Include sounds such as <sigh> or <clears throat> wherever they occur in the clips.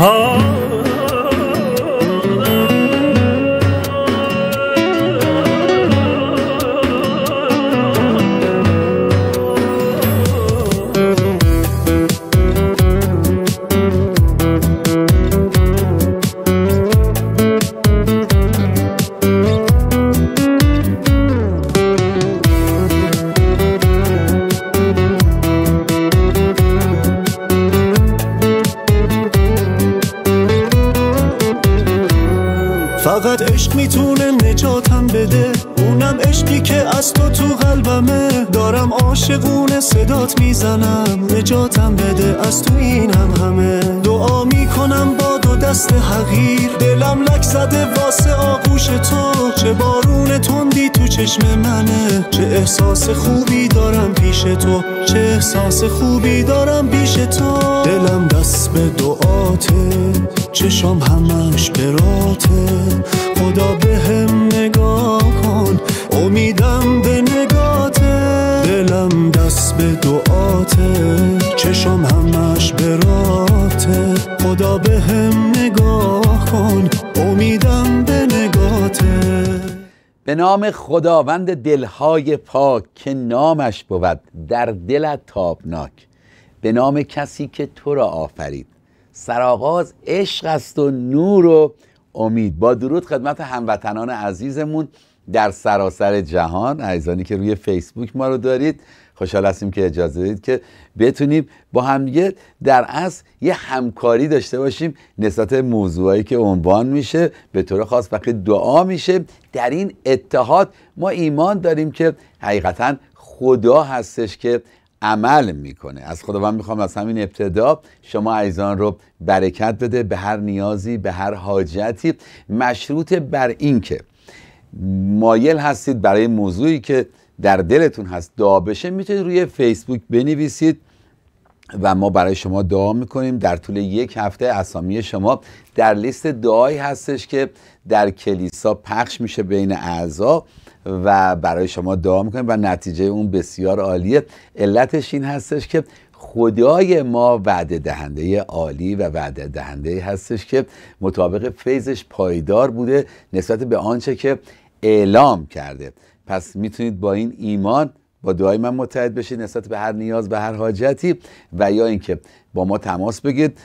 فقط عاشقونه صدات می‌زنم؟ نجاتم بده از تو اینم همه. دعا می‌کنم با دو دست حقیر. دلم لک زده واسه آغوش تو. چه بارون تندی تو چشم منه. چه احساس خوبی دارم پیش تو. چه احساس خوبی دارم پیش تو. دلم دست به دعاته. چشم همش براته خدا به هم نگاه خدا به هم نگاه کن. امیدم به نگاته به نام خداوند دلهای پاک که نامش بود در دلت تابناک. به نام کسی که تو را آفرید. سرآغاز عشق است و نور و امید. با درود خدمت هموطنان عزیزمون در سراسر جهان. عزیزانی که روی فیسبوک ما رو دارید. خوشحال هستیم که اجازه دید که بتونیم با همدیگه در اصل یه همکاری داشته باشیم نسبت موضوعایی که عنوان میشه. به طور خاص وقتی دعا میشه. در این اتحاد ما ایمان داریم که حقیقتا خدا هستش که عمل می‌کنه. از خداوند می‌خوام از همین ابتدا شما عزیزان رو برکت بده به هر نیازی به هر حاجتی. مشروط بر این که مایل هستید برای موضوعی که در دلتون هست دعا بشه می‌تونید روی فیسبوک بنویسید و ما برای شما دعا می‌کنیم. در طول یک هفته اسامی شما در لیست دعایی هستش که در کلیسا پخش میشه بین اعضا و برای شما دعا می‌کنیم و نتیجه اون بسیار عالیه. علتش این هستش که خدای ما وعده دهنده عالی و وعده دهنده هستش که مطابق فیضش پایدار بوده نسبت به آنچه که اعلام کرده. پس می‌تونید با این ایمان با دعای من متحد بشید نسبت به هر نیاز به هر حاجتی و یا اینکه با ما تماس بگید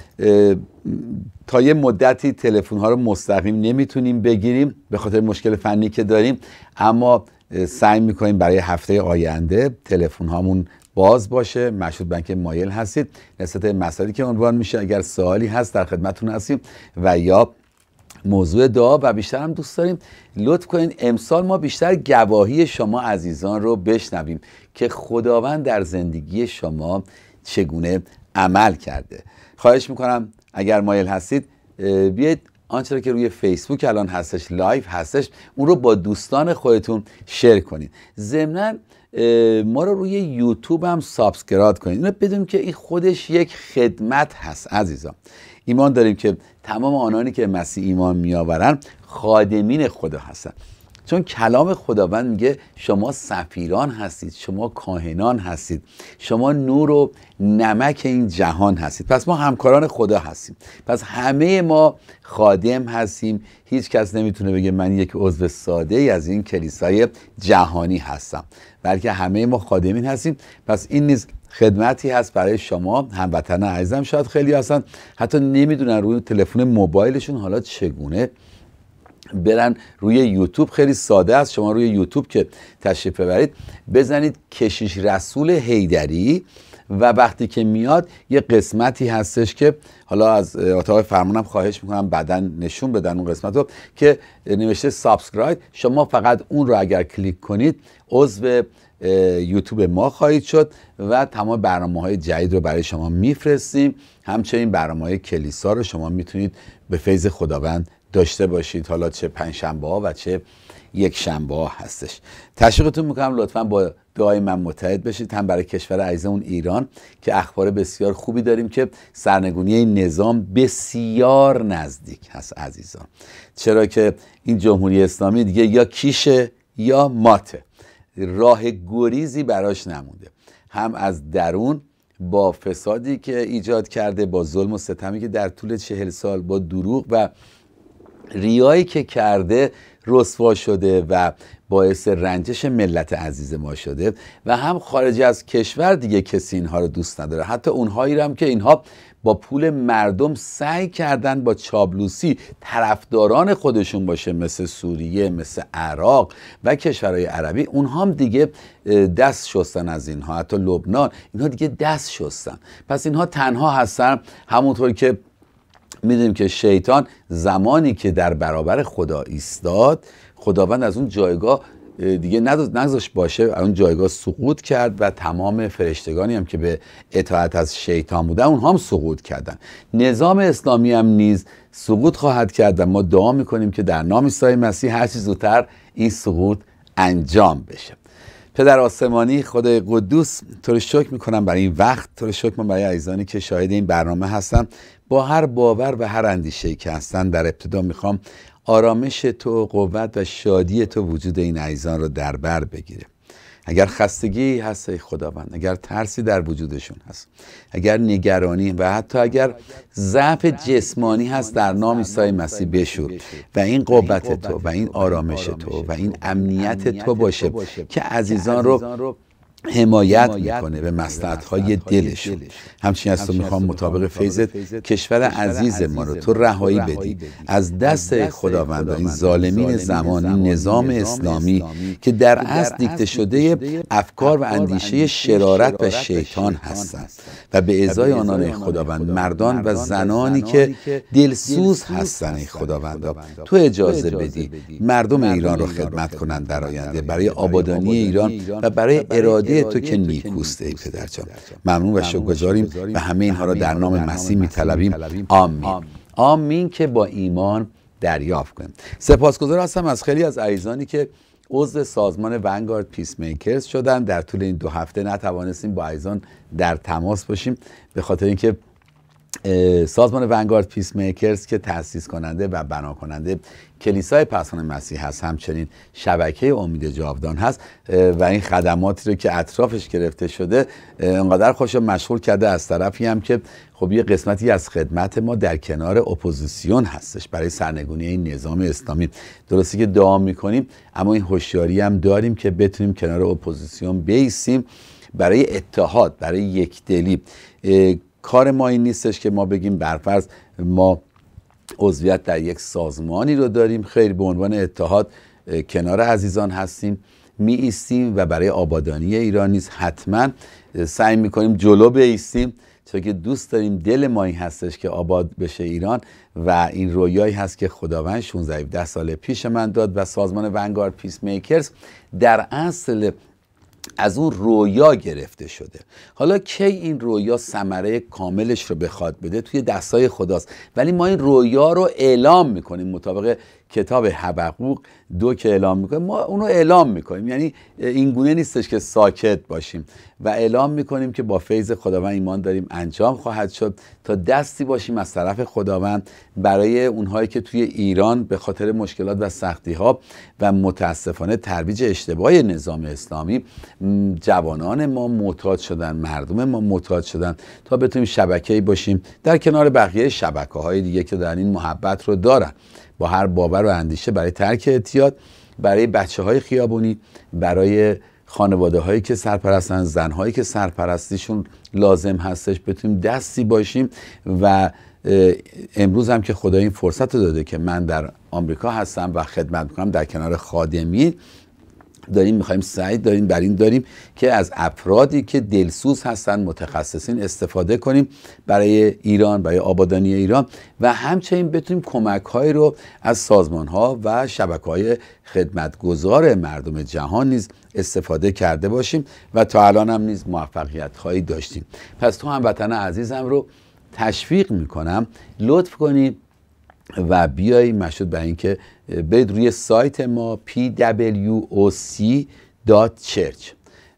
تا یه مدتی تلفن ها رو مستقیم نمی‌تونیم بگیریم به خاطر مشکل فنی که داریم اما سعی می‌کنیم برای هفته آینده تلفن هامون باز باشه. مشهود بنک مایل هستید. نسبت به مسائلی که عنوان میشه اگر سوالی هست در خدمتتون هستیم و یا موضوع دعا و بیشتر هم دوست داریم. لطف کنین امسال ما بیشتر گواهی شما عزیزان رو بشنویم که خداوند در زندگی شما چگونه عمل کرده. خواهش می‌کنم اگر مایل هستید بیاید آنچه که روی فیسبوک الان هستش live هستش اون رو با دوستان خودتون share کنید ضمنا ما رو روی یوتیوب هم subscribe کنید اینو بدونیم که این خودش یک خدمت هست عزیزان. ایمان داریم که تمام آنانی که مسیح ایمان میآورن خادمین خدا هستن چون کلام خداوند میگه شما سفیران هستید شما کاهنان هستید شما نور و نمک این جهان هستید. پس ما همکاران خدا هستیم. پس همه ما خادم هستیم. هیچ کس نمی‌تونه بگه من یک عضو ساده ای از این کلیسای جهانی هستم. بلکه همه ما خادمین هستیم. پس این نیز خدمتی هست برای شما هموطن عزیزم. شاید خیلی هستن حتی نمی‌دونن روی تلفن موبایلشون حالا چگونه برن روی یوتیوب. خیلی ساده است. شما روی یوتیوب که تشریف ببرید بزنید کشیش رسول حیدری و وقتی که میاد یه قسمتی هستش که حالا از اتاق فرمانم خواهش می‌کنم بعدا نشون بدن اون قسمت رو که نوشته subscribe. شما فقط اون رو اگر کلیک کنید عضو یوتیوب ما خواهید شد و تمام برنامه های جدید رو برای شما میفرستیم. همچنین برنامه های کلیسا رو شما می‌تونید به فیض خداوند داشته باشید. حالا چه پنج شنبه ها و چه یک شنبه ها هستش. تشویقتون می‌کنم لطفا با دعای من متحد بشید. هم برای کشور عزیزمون ایران که اخبار بسیار خوبی داریم که سرنگونی این نظام بسیار نزدیک هست عزیزان. چرا که این جمهوری اسلامی دیگه یا کیشه یا ماته. راه گریزی براش نمونده. هم از درون با فسادی که ایجاد کرده با ظلم و ستمی که در طول چهل سال با دروغ و ریایی که کرده رسوا شده و باعث رنجش ملت عزیز ما شده و هم خارج از کشور دیگه کسی اینها رو دوست نداره. حتی اونهایی هم که اینها با پول مردم سعی کردن با چابلوسی طرفداران خودشون باشه مثل سوریه مثل عراق و کشورهای عربی اونها هم دیگه دست شستن از اینها. حتی لبنان اینها دیگه دست شستن. پس اینها تنها هستن. همونطور که می‌دونیم که شیطان زمانی که در برابر خدا ایستاد خداوند از اون جایگاه دیگه نگذاشت باشه اون جایگاه سقوط کرد و تمام فرشتگانی هم که به اطاعت از شیطان بودن اونها هم سقوط کردن. نظام اسلامی هم نیز سقوط خواهد کرد و ما دعا می‌کنیم که در نام عیسی مسیح هر زودتر این سقوط انجام بشه. پدر آسمانی خدای قدوس تو رو شکر می‌کنم برای این وقت تو رو شکر می‌کنم برای عزیزانی که شاهد این برنامه هستن. با هر باور و هر اندیشه که هستن در ابتدا می‌خوام آرامش تو قوت و شادی تو وجود این عزیزان رو در بر بگیره. اگر خستگی هست ای خداوند اگر ترسی در وجودشون هست اگر نگرانی و حتی اگر ضعف جسمانی هست در نام عیسی مسیح بشور. و این قوت تو و این آرامش تو و این امنیت تو باشه که عزیزان رو حمایت می‌کنه به مسلحت های دلش. همچنین از تو می‌خوام مطابق فیضت کشور عزیز ما رو تو رهایی بدی. از دست خداوند این ظالمین زمان این نظام اسلامی که در اصل دیکته شده افکار و اندیشه شرارت و شیطان هستند. و به ازای آنان خداوند مردان و زنانی که دلسوز هستند خداوند تو اجازه بدی. مردم ایران رو خدمت کنند در آینده. برای آبادانی ایران و برای اراده تو که نیکوست ای پدر جان ممنون و شکرگزاریم و همه اینها را در نام مسیح میطلبیم. آمین. آمین. که با ایمان دریافت کنیم. سپاسگزار هستم از خیلی از عزیزانی که عضو سازمان Vanguard Peacemakers شدن. در طول این دو هفته نتوانستیم با عزیزان در تماس باشیم. به خاطر اینکه سازمان Vanguard Peacemakers که تأسیس کننده و بنا کننده کلیسای پسران مسیح هست همچنین شبکه امید جاودان هست و این خدماتی رو که اطرافش گرفته شده انقدر خودش مشغول کرده از طرفی هم که خب یه قسمتی از خدمت ما در کنار اپوزیسیون هستش برای سرنگونی این نظام اسلامی. درستی که دعا می‌کنیم اما این هوشیاری هم داریم که بتونیم کنار اپوزیسیون بایستیم برای اتحاد برای یکدلی. کار ما این نیستش که ما بگیم برفرض ما عضویت در یک سازمانی رو داریم. خیر به عنوان اتحاد کنار عزیزان هستیم می ایستیم و برای آبادانی ایران نیز حتما سعی می‌کنیم جلو بیستیم. چون که دوست داریم دل ما این هستش که آباد بشه ایران و این رویایی هست که خداوند 16 ده سال پیش من داد و سازمان ونگارد پیس میکرز در اصل از اون رویا گرفته شده. حالا کی این رویا ثمره کاملش رو بخواد بده؟ توی دستای خداست. ولی ما این رویا رو اعلام می‌کنیم مطابق کتاب حبقوق دو که اعلام می‌کنیم ما اونو اعلام می‌کنیم. یعنی این گونه نیستش که ساکت باشیم. و اعلام می‌کنیم که با فیض خداوند ایمان داریم انجام خواهد شد. تا دستی باشیم از طرف خداوند برای اونهایی که توی ایران به خاطر مشکلات و سختی ها و متاسفانه ترویج اشتباه نظام اسلامی جوانان ما معتاد شدن مردم ما معتاد شدن. تا بتونیم شبکه‌ای باشیم. در کنار بقیه شبکه های دیگه که در این محبت رو دارن. با هر باور و اندیشه برای ترک اعتیاد برای بچه های خیابونی برای خانواده هایی که سرپرستن زن هایی که سرپرستیشون لازم هستش بتونیم دستی باشیم و امروز هم که خدا این فرصت رو داده که من در آمریکا هستم و خدمت می‌کنم در کنار خادمی داریم می‌خوایم سعی داریم بر این داریم که از افرادی که دلسوز هستن متخصصین استفاده کنیم برای ایران برای آبادانی ایران و همچنین بتونیم کمک های رو از سازمان ها و شبکه های خدمتگزار مردم جهان نیز استفاده کرده باشیم و تا الان هم نیز موفقیت هایی داشتیم. پس تو هم وطن عزیزم رو تشویق می‌کنم لطف کنید و بیایی مشهود به اینکه برید روی سایت ما pwoc.church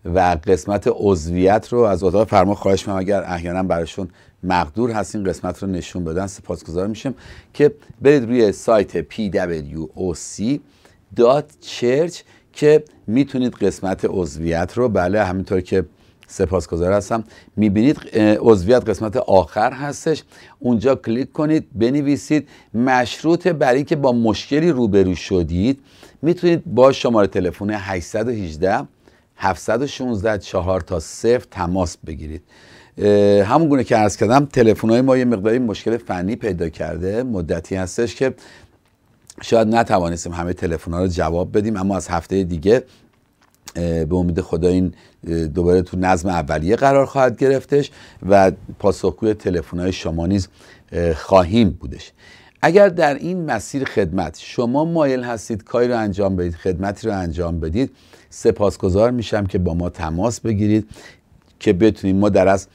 و قسمت عضویت رو از اتاق فرما خواهش می‌کنم اگر احیانا براشون مقدور هستین قسمت رو نشون بدن سپاسگزار میشم که برید روی سایت pwoc.church که می‌تونید قسمت عضویت رو بله همینطور که سپاسگزار هستم. می‌بینید عضویت قسمت آخر هستش. اونجا کلیک کنید بنویسید. مشروط برای که با مشکلی روبرو شدید می‌تونید با شماره تلفن 818 716 4 تا 0 تماس بگیرید. همون گونه که عرض کردم تلفن های ما یه مقداری مشکل فنی پیدا کرده مدتی هستش که شاید نتوانستیم همه تلفن ها رو جواب بدیم اما از هفته دیگه به امید خدا این دوباره تو نظم اولیه قرار خواهد گرفتش و پاسخگوی تلفن های شما نیز خواهیم بودش. اگر در این مسیر خدمت شما مایل هستید کاری رو انجام بدید خدمتی رو انجام بدید سپاسگزار میشم که با ما تماس بگیرید که بتونیم ما در از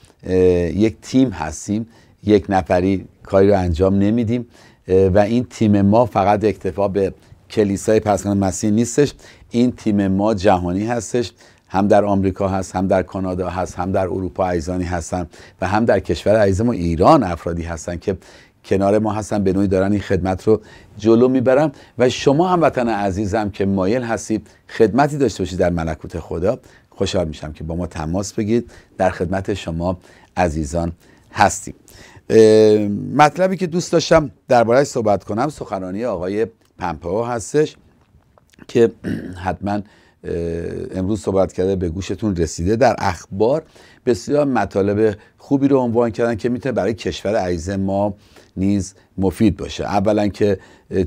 یک تیم هستیم یک نفری کاری رو انجام نمیدیم و این تیم ما فقط اکتفا به کلیسای پسکان مسیح نیستش. این تیم ما جهانی هستش. هم در آمریکا هست هم در کانادا هست هم در اروپا ایزانی هستن و هم در کشور عزیز ما ایران افرادی هستن که کنار ما هستن. به نوعی دارن این خدمت رو جلو می‌برن و شما هم وطن عزیزم که مایل هستید خدمتی داشته باشید در ملکوت خدا. خوشحال میشم که با ما تماس بگیرید. در خدمت شما عزیزان هستیم. مطلبی که دوست داشتم درباره صحبت کنم سخنرانی آقای پمپئو هستش. که <clears throat> حتما امروز صحبت کرده به گوشتون رسیده. در اخبار بسیار مطالب خوبی رو عنوان کردن که می‌تونه برای کشور عزیز ما نیز مفید باشه. اولا که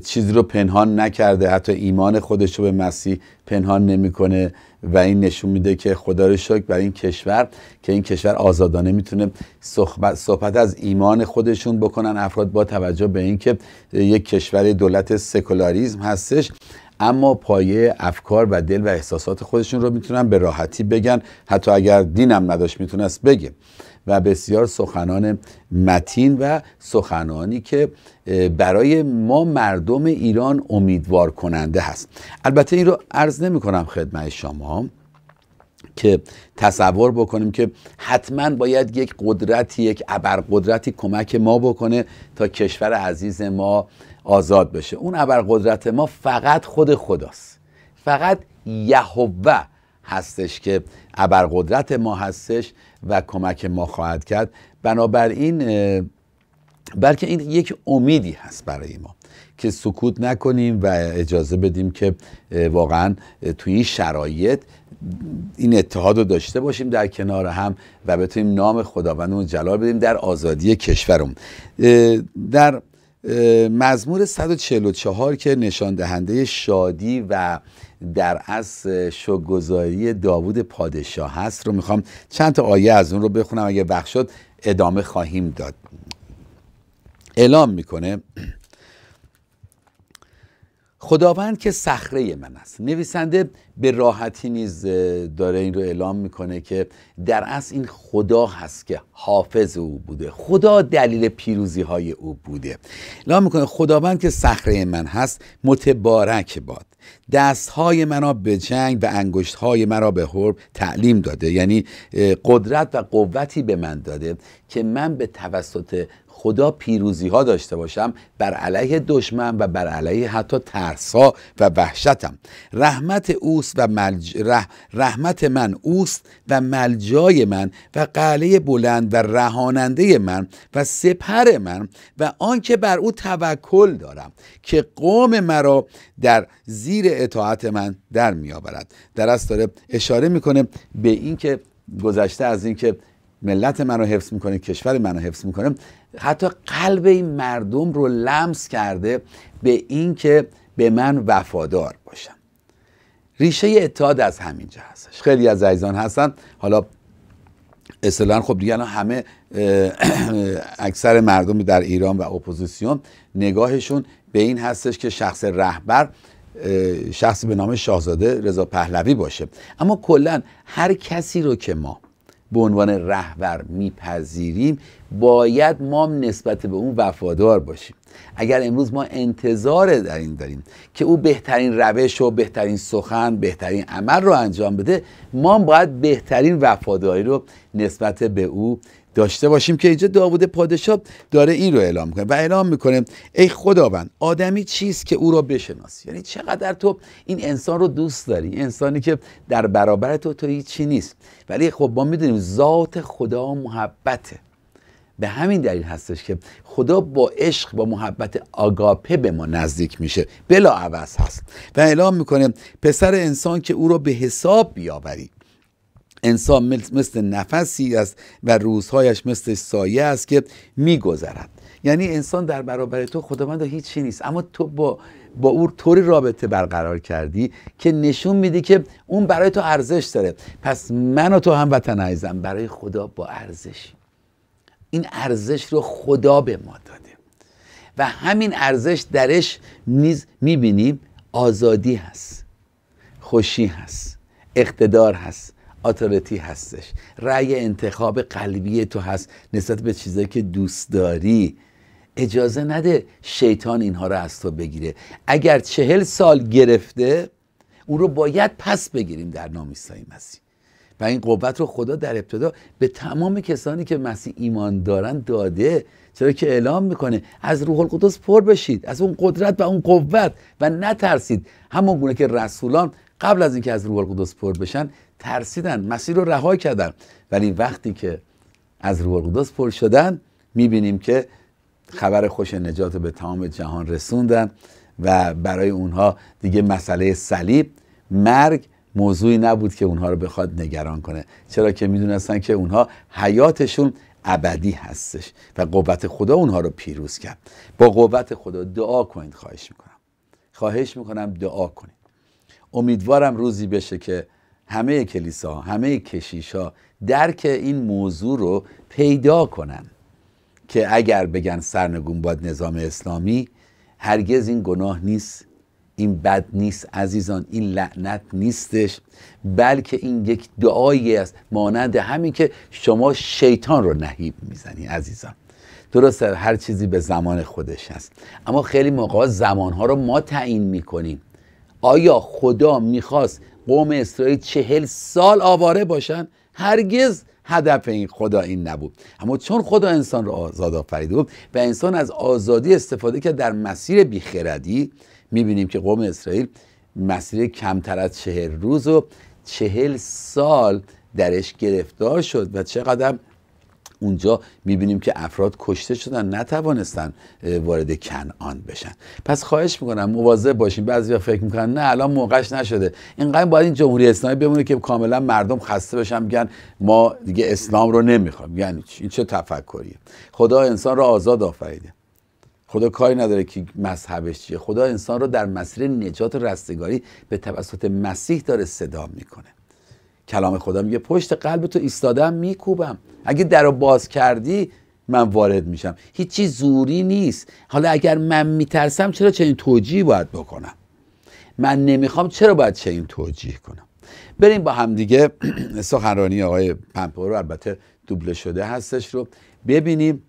چیزی رو پنهان نکرده حتی ایمان خودش رو به مسیح پنهان نمی‌کنه و این نشون میده که خدا رو شکر برای این کشور که این کشور آزادانه می‌تونه صحبت, صحبت از ایمان خودشون بکنن. افراد با توجه به اینکه یک کشور دولت سکولاریزم هستش. اما پایه افکار و دل و احساسات خودشون رو می‌تونن به راحتی بگن. حتی اگر دینم نداشت می‌تونست بگه. و بسیار سخنان متین و سخنانی که برای ما مردم ایران امیدوار کننده هست. البته این رو عرض نمی کنم خدمت شما که تصور بکنیم که حتما باید یک قدرتی یک ابرقدرتی کمک ما بکنه تا کشور عزیز ما آزاد بشه. اون ابرقدرت ما فقط خود خداست. فقط یهوه هستش که ابرقدرت ما هستش و کمک ما خواهد کرد. بنابراین بلکه این یک امیدی هست برای ما که سکوت نکنیم و اجازه بدیم که واقعا توی این شرایط این اتحاد رو داشته باشیم در کنار هم و بتونیم نام خداوندمون جلال بدیم در آزادی کشورمون. در مزمور 144 که نشان دهنده شادی و در از شگذاری داوود پادشاه هست رو می‌خوام چند تا آیه از اون رو بخونم اگه وقت شد ادامه خواهیم داد. اعلام می‌کنه خداوند که صخره من است. نویسنده به راحتی نیز داره این رو اعلام می‌کنه که در اصل این خدا هست که حافظ او بوده. خدا دلیل پیروزی های او بوده. اعلام می‌کنه خداوند که صخره من هست متبارک باد. دستهای مرا به جنگ و انگشتهای مرا به حرب تعلیم داده. یعنی قدرت و قوتی به من داده که من به توسط خدا پیروزی ها داشته باشم بر علیه دشمن و بر علیه حتی ترسا و وحشتم. رحمت اوست و ملج... رحمت من اوست و ملجای من و قله بلند و رهاننده من و سپر من و آنکه بر او توکل دارم که قوم مرا در زیر اطاعت من در میآورد. در است داره اشاره می‌کنه به اینکه گذشته از اینکه ملت منو حفظ می‌کنه کشور منو حفظ می‌کنه. حتی قلب این مردم رو لمس کرده به اینکه به من وفادار باشن. ریشه اتحاد از همینجا هستش. خیلی از عزیزان هستن. حالا اصلا خب دیگه همه اکثر مردم در ایران و اپوزیسیون نگاهشون به این هستش که شخص رهبر شخصی به نام شاهزاده رضا پهلوی باشه. اما کلا هر کسی رو که ما به عنوان رهبر میپذیریم باید ما نسبت به اون وفادار باشیم. اگر امروز ما انتظار در این داریم که او بهترین روش و بهترین سخن بهترین عمل رو انجام بده ما باید بهترین وفاداری رو نسبت به او داشته باشیم که اینجا داوود پادشاه داره این رو اعلام کنه و اعلام می‌کنه ای خداوند آدمی چیست که او را بشناسی؟ یعنی چقدر تو این انسان رو دوست داری؟ انسانی که در برابر تو تو هیچی نیست. ولی خب ما می‌دونیم ذات خدا محبته. به همین دلیل هستش که خدا با عشق با محبت آگاپه به ما نزدیک میشه. بلا عوض هست. و اعلام می‌کنه پسر انسان که او را به حساب بیاوری. انسان مثل نفسی است و روزهایش مثل سایه است که میگذرد. یعنی انسان در برابر تو خداوند هیچی نیست. اما تو با با او طوری رابطه برقرار کردی که نشون میدی که اون برای تو ارزش داره. پس من و تو هم وطن عزیزم برای خدا با ارزشی این ارزش رو خدا به ما داده. و همین ارزش درش نیز می‌بینیم. آزادی هست. خوشی هست. اقتدار هست. اتوریتی هستش. رأی انتخاب قلبی تو هست نسبت به چیزایی که دوست داری. اجازه نده شیطان اینها رو از تو بگیره. اگر چهل سال گرفته اون رو باید پس بگیریم در نام عیسی مسیح. و این قوت رو خدا در ابتدا به تمام کسانی که مسیح ایمان دارن داده. چرا که اعلام می‌کنه از روح القدس پر بشید از اون قدرت و اون قوت. و نترسید. همون گونه که رسولان قبل از اینکه از روح القدس پر بشن ترسیدن مسیح رو رها کردن. ولی وقتی که از روح القدس پر شدن می‌بینیم که خبر خوش نجات به تمام جهان رسوندن و برای اونها دیگه مسئله صلیب مرگ موضوعی نبود که اونها رو بخواد نگران کنه. چرا که می‌دونستن که اونها حیاتشون ابدی هستش و قوت خدا اونها رو پیروز کرد. با قوت خدا دعا کنید خواهش می‌کنم. خواهش می‌کنم دعا کنید. امیدوارم روزی بشه که همه کلیسا همه کشیش ها درک این موضوع رو پیدا کنن که اگر بگن سرنگون باد نظام اسلامی هرگز این گناه نیست این بد نیست عزیزان این لعنت نیستش بلکه این یک دعایی است مانند همین که شما شیطان رو نهیب می‌زنی عزیزان. درسته هر چیزی به زمان خودش هست. اما خیلی موقع زمانها رو ما تعیین می‌کنیم. آیا خدا می‌خواست قوم اسرائیل چهل سال آواره باشن هرگز هدف این خدا این نبود. اما چون خدا انسان رو آزاد آفریده بود و انسان از آزادی استفاده کرد در مسیر بیخردی می‌بینیم که قوم اسرائیل مسیر کمتر از چهل روز و چهل سال درش گرفتار شد و چقدر اونجا می‌بینیم که افراد کشته شدن نتوانستن وارد کنعان بشن. پس خواهش می‌کنم مواظب باشیم بعضیا فکر می‌کنن نه الان موقعش نشده. اینقدر باید این جمهوری اسلامی بمونه که کاملا مردم خسته بشن میگن ما دیگه اسلام رو نمی‌خوایم یعنی این چه تفکریه؟ خدا انسان رو آزاد آفریده. خدا کاری نداره که مذهبش چیه. خدا انسان رو در مسیر نجات و رستگاری به توسط مسیح داره صدا می‌کنه. کلام خدا میگه پشت قلب تو ایستادم میکوبم. اگه در باز کردی من وارد میشم. هیچی زوری نیست. حالا اگر من میترسم چرا چنین توجیه باید بکنم؟ من نمی‌خوام چرا باید چنین توجیه کنم؟ بریم با همدیگه <clears throat> سخنرانی آقای پمپو رو البته دوبله شده هستش رو ببینیم.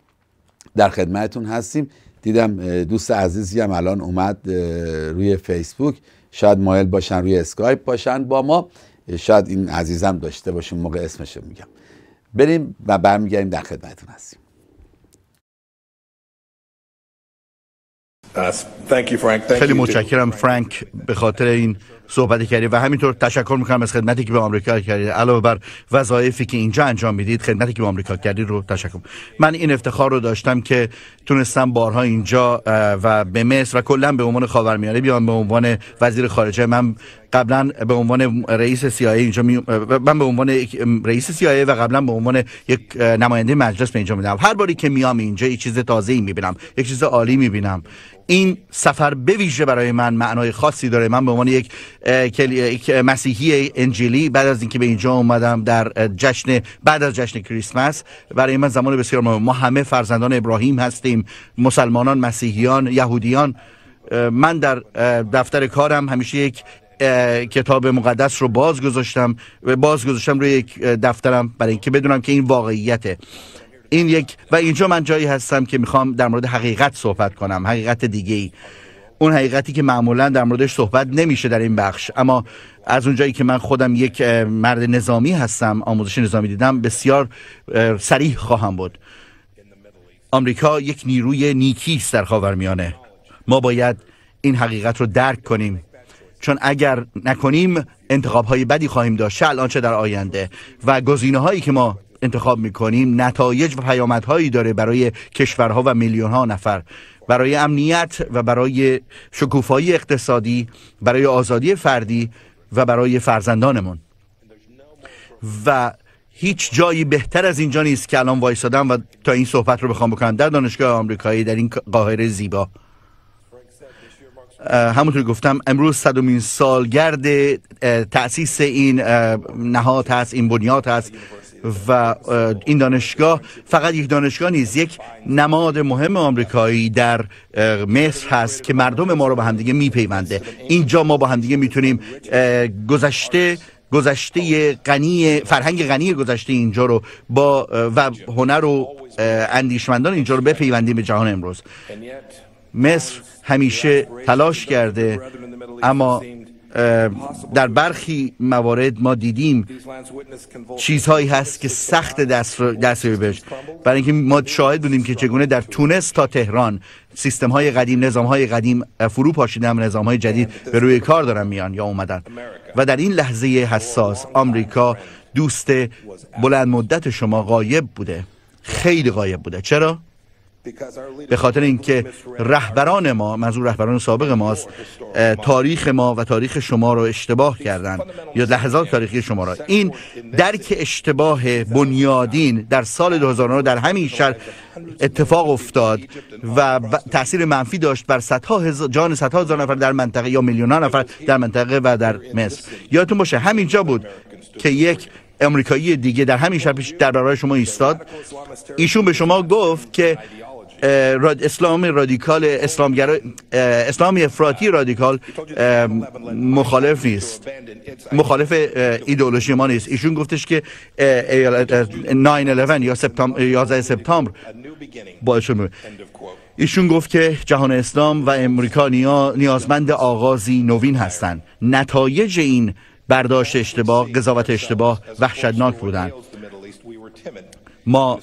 در خدمتتون هستیم. دیدم دوست عزیزی هم الان اومد روی فیسبوک. شاید مایل باشن روی اسکایپ باشن. با ما شاید این عزیزم داشته باشیم موقع اسمش میگم. بریم و برمیگردیم در خدمتتون هستیم. خیلی متشکرم فرانک به خاطر این صحبتی کردید و همینطور تشکر می‌کنم از خدمتی که به آمریکا کردید. علاوه بر وظایفی که اینجا انجام می‌دید خدمتی که به آمریکا کردید رو تشکر. من این افتخار رو داشتم که تونستم بارها اینجا و به مصر و کلا به عنوان خاورمیانه بیام به عنوان وزیر خارجه. من قبلا به عنوان رئیس سیایی اینجا می... من به عنوان رئیس سیایی و قبلا به عنوان یک نماینده مجلس به اینجا میدم. هر باری که میام اینجا یک چیز تازه ای می‌بینم یک چیز عالی می‌بینم. این سفر به ویژه برای من معنای خاصی داره. من به عنوان یک مسیحی انجیلی بعد از اینکه به اینجا اومدم در جشن بعد از جشن کریسمس. برای من زمان بسیار مهم. ما همه فرزندان ابراهیم هستیم. مسلمانان مسیحیان یهودیان. من در دفتر کارم همیشه یک کتاب مقدس رو باز گذاشتم. باز گذاشتم روی یک دفترم برای اینکه بدونم که این واقعیته. این یک و اینجا من جایی هستم که می‌خوام در مورد حقیقت صحبت کنم. حقیقت دیگه ای اون حقیقتی که معمولا در موردش صحبت نمیشه در این بخش. اما از اونجایی که من خودم یک مرد نظامی هستم آموزش نظامی دیدم بسیار سریح خواهم بود. آمریکا یک نیروی نیکی است در خاورمیانه. ما باید این حقیقت رو درک کنیم. چون اگر نکنیم انتخاب های بدی خواهیم داشت چه الان چه در آینده. و گزینه هایی که ما انتخاب می‌کنیم نتایج و پیامدهایی داره برای کشورها و میلیون ها نفر. برای امنیت و برای شکوفایی اقتصادی برای آزادی فردی و برای فرزندانمون. و هیچ جایی بهتر از اینجا نیست که الان وایسادم و تا این صحبت رو بخوام بکنم. در دانشگاه آمریکایی در این قاهره زیبا. همونطور گفتم امروز صدومین سالگرد تأسیس این نهاد هست این بنیاد هست. و این دانشگاه فقط یک دانشگاه نیست یک نماد مهم آمریکایی در مصر هست که مردم ما رو به همدیگه میپیونده. اینجا ما با همدیگه می‌تونیم گذشته گذشته غنی فرهنگ غنی گذشته اینجا رو با و هنر و اندیشمندان اینجا رو بپیوندیم به جهان امروز. مصر همیشه تلاش کرده اما در برخی موارد ما دیدیم چیزهایی هست که سخت دست دست بهش. برای اینکه ما شاهد بودیم که چگونه در تونس تا تهران سیستم های قدیم نظام های قدیم فرو پاشیدن و نظام های جدید به روی کار دارن میان یا اومدن. و در این لحظه حساس آمریکا دوست بلند مدت شما غایب بوده. خیلی غایب بوده. چرا؟ به خاطر اینکه رهبران ما منظور رهبران سابق ماست تاریخ ما و تاریخ شما رو اشتباه کردن یا لحظات تاریخی شما را این درک اشتباه بنیادین در سال 2009 در همین شهر اتفاق افتاد و تاثیر منفی داشت بر صدها هزار جان صدها هزار نفر در منطقه یا میلیون نفر در منطقه و در مصر. یادتون باشه همینجا بود که یک امریکایی دیگه در همین شب در برای شما ایستاد. ایشون به شما گفت که اسلام رادیکال اسلامگرا اسلامی افراطی رادیکال مخالف نیست. مخالف ایدئولوژی ما نیست. ایشون گفتش که 9/11 یا سپتامبر 11 سپتامبر. باعث ایشون گفت که جهان اسلام و امریکا نیازمند آغازی نوین هستند. نتایج این برداشت اشتباه قضاوت اشتباه وحشتناک بودند. ما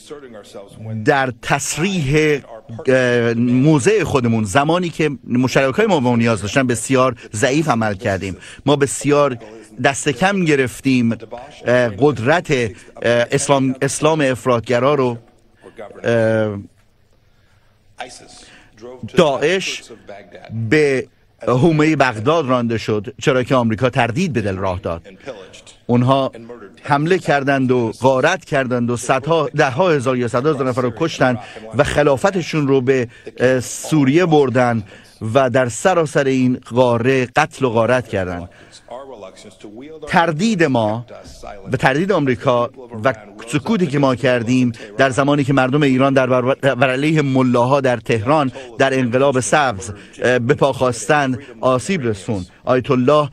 در تصریح موزه خودمون زمانی که مشارک های ما نیاز داشتن بسیار ضعیف عمل کردیم. ما بسیار دست کم گرفتیم قدرت اسلام, اسلام افرادگرا رو. داعش به حومه بغداد رانده شد چرا که آمریکا تردید به دل راه داد. اونها حمله کردند و غارت کردند و صدها ده ها هزار یا صدها هزار نفر رو کشتند و خلافتشون رو به سوریه بردن و در سراسر این قاره قتل و غارت کردند. تردید ما به تردید آمریکا و سکوتی که ما کردیم در زمانی که مردم ایران در بر علیه ملاها در تهران در انقلاب سبز به پا خواستن آسیب رسون آیت الله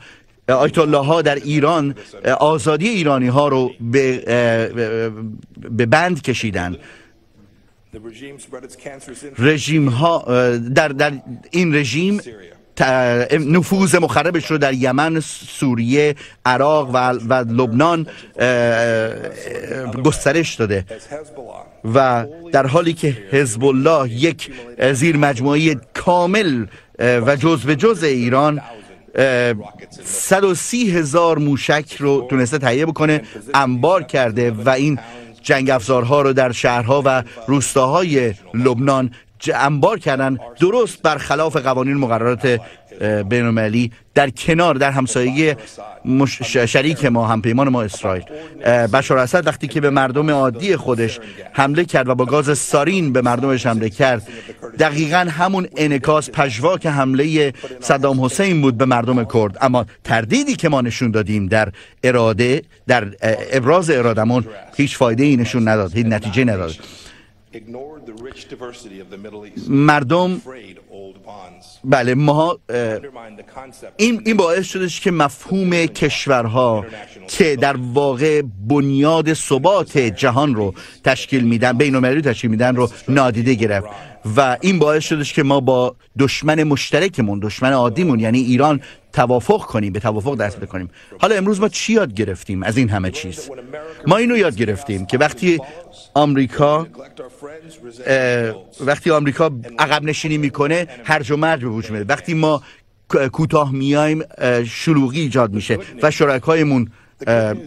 آیت الله ها در ایران آزادی ایرانی ها رو به, به بند کشیدن. رژیم ها در, در این رژیم نفوذ مخربش رو در یمن سوریه عراق و, و لبنان گسترش داده. و در حالی که حزب الله یک زیر مجموعه کامل و جز به جز ایران 130 هزار موشک رو تونسته تهیه بکنه انبار کرده و این جنگ افزارها رو در شهرها و روستاهای لبنان انبار کردن. درست برخلاف قوانین مقررات بین در کنار در همسایگی شریک ما همپیمان ما اسرائیل. بشار اسد وقتی که به مردم عادی خودش حمله کرد و با گاز سارین به مردمش حمله کرد دقیقا همون انکاس پژواک حمله صدام حسین بود به مردم کرد. اما تردیدی که ما نشون دادیم در اراده در ابراز ارادمون هیچ فایده ای نشون نداد هیچ نتیجه نداد. مردم بله ما این این باعث شدش که مفهوم کشورها که در واقع بنیاد ثبات جهان رو تشکیل میدن بین المللی تشکیل میدن رو نادیده گرفت. و این باعث شدش که ما با دشمن مشترکمون دشمن عادیمون یعنی ایران توافق کنیم به توافق دست بکنیم. حالا امروز ما چی یاد گرفتیم از این همه چیز؟ ما اینو یاد گرفتیم که وقتی آمریکا وقتی آمریکا عقب نشینی می‌کنه هرج و مرج به وجود میاد وقتی ما کوتاه میایم شلوغی ایجاد میشه و شرکایمون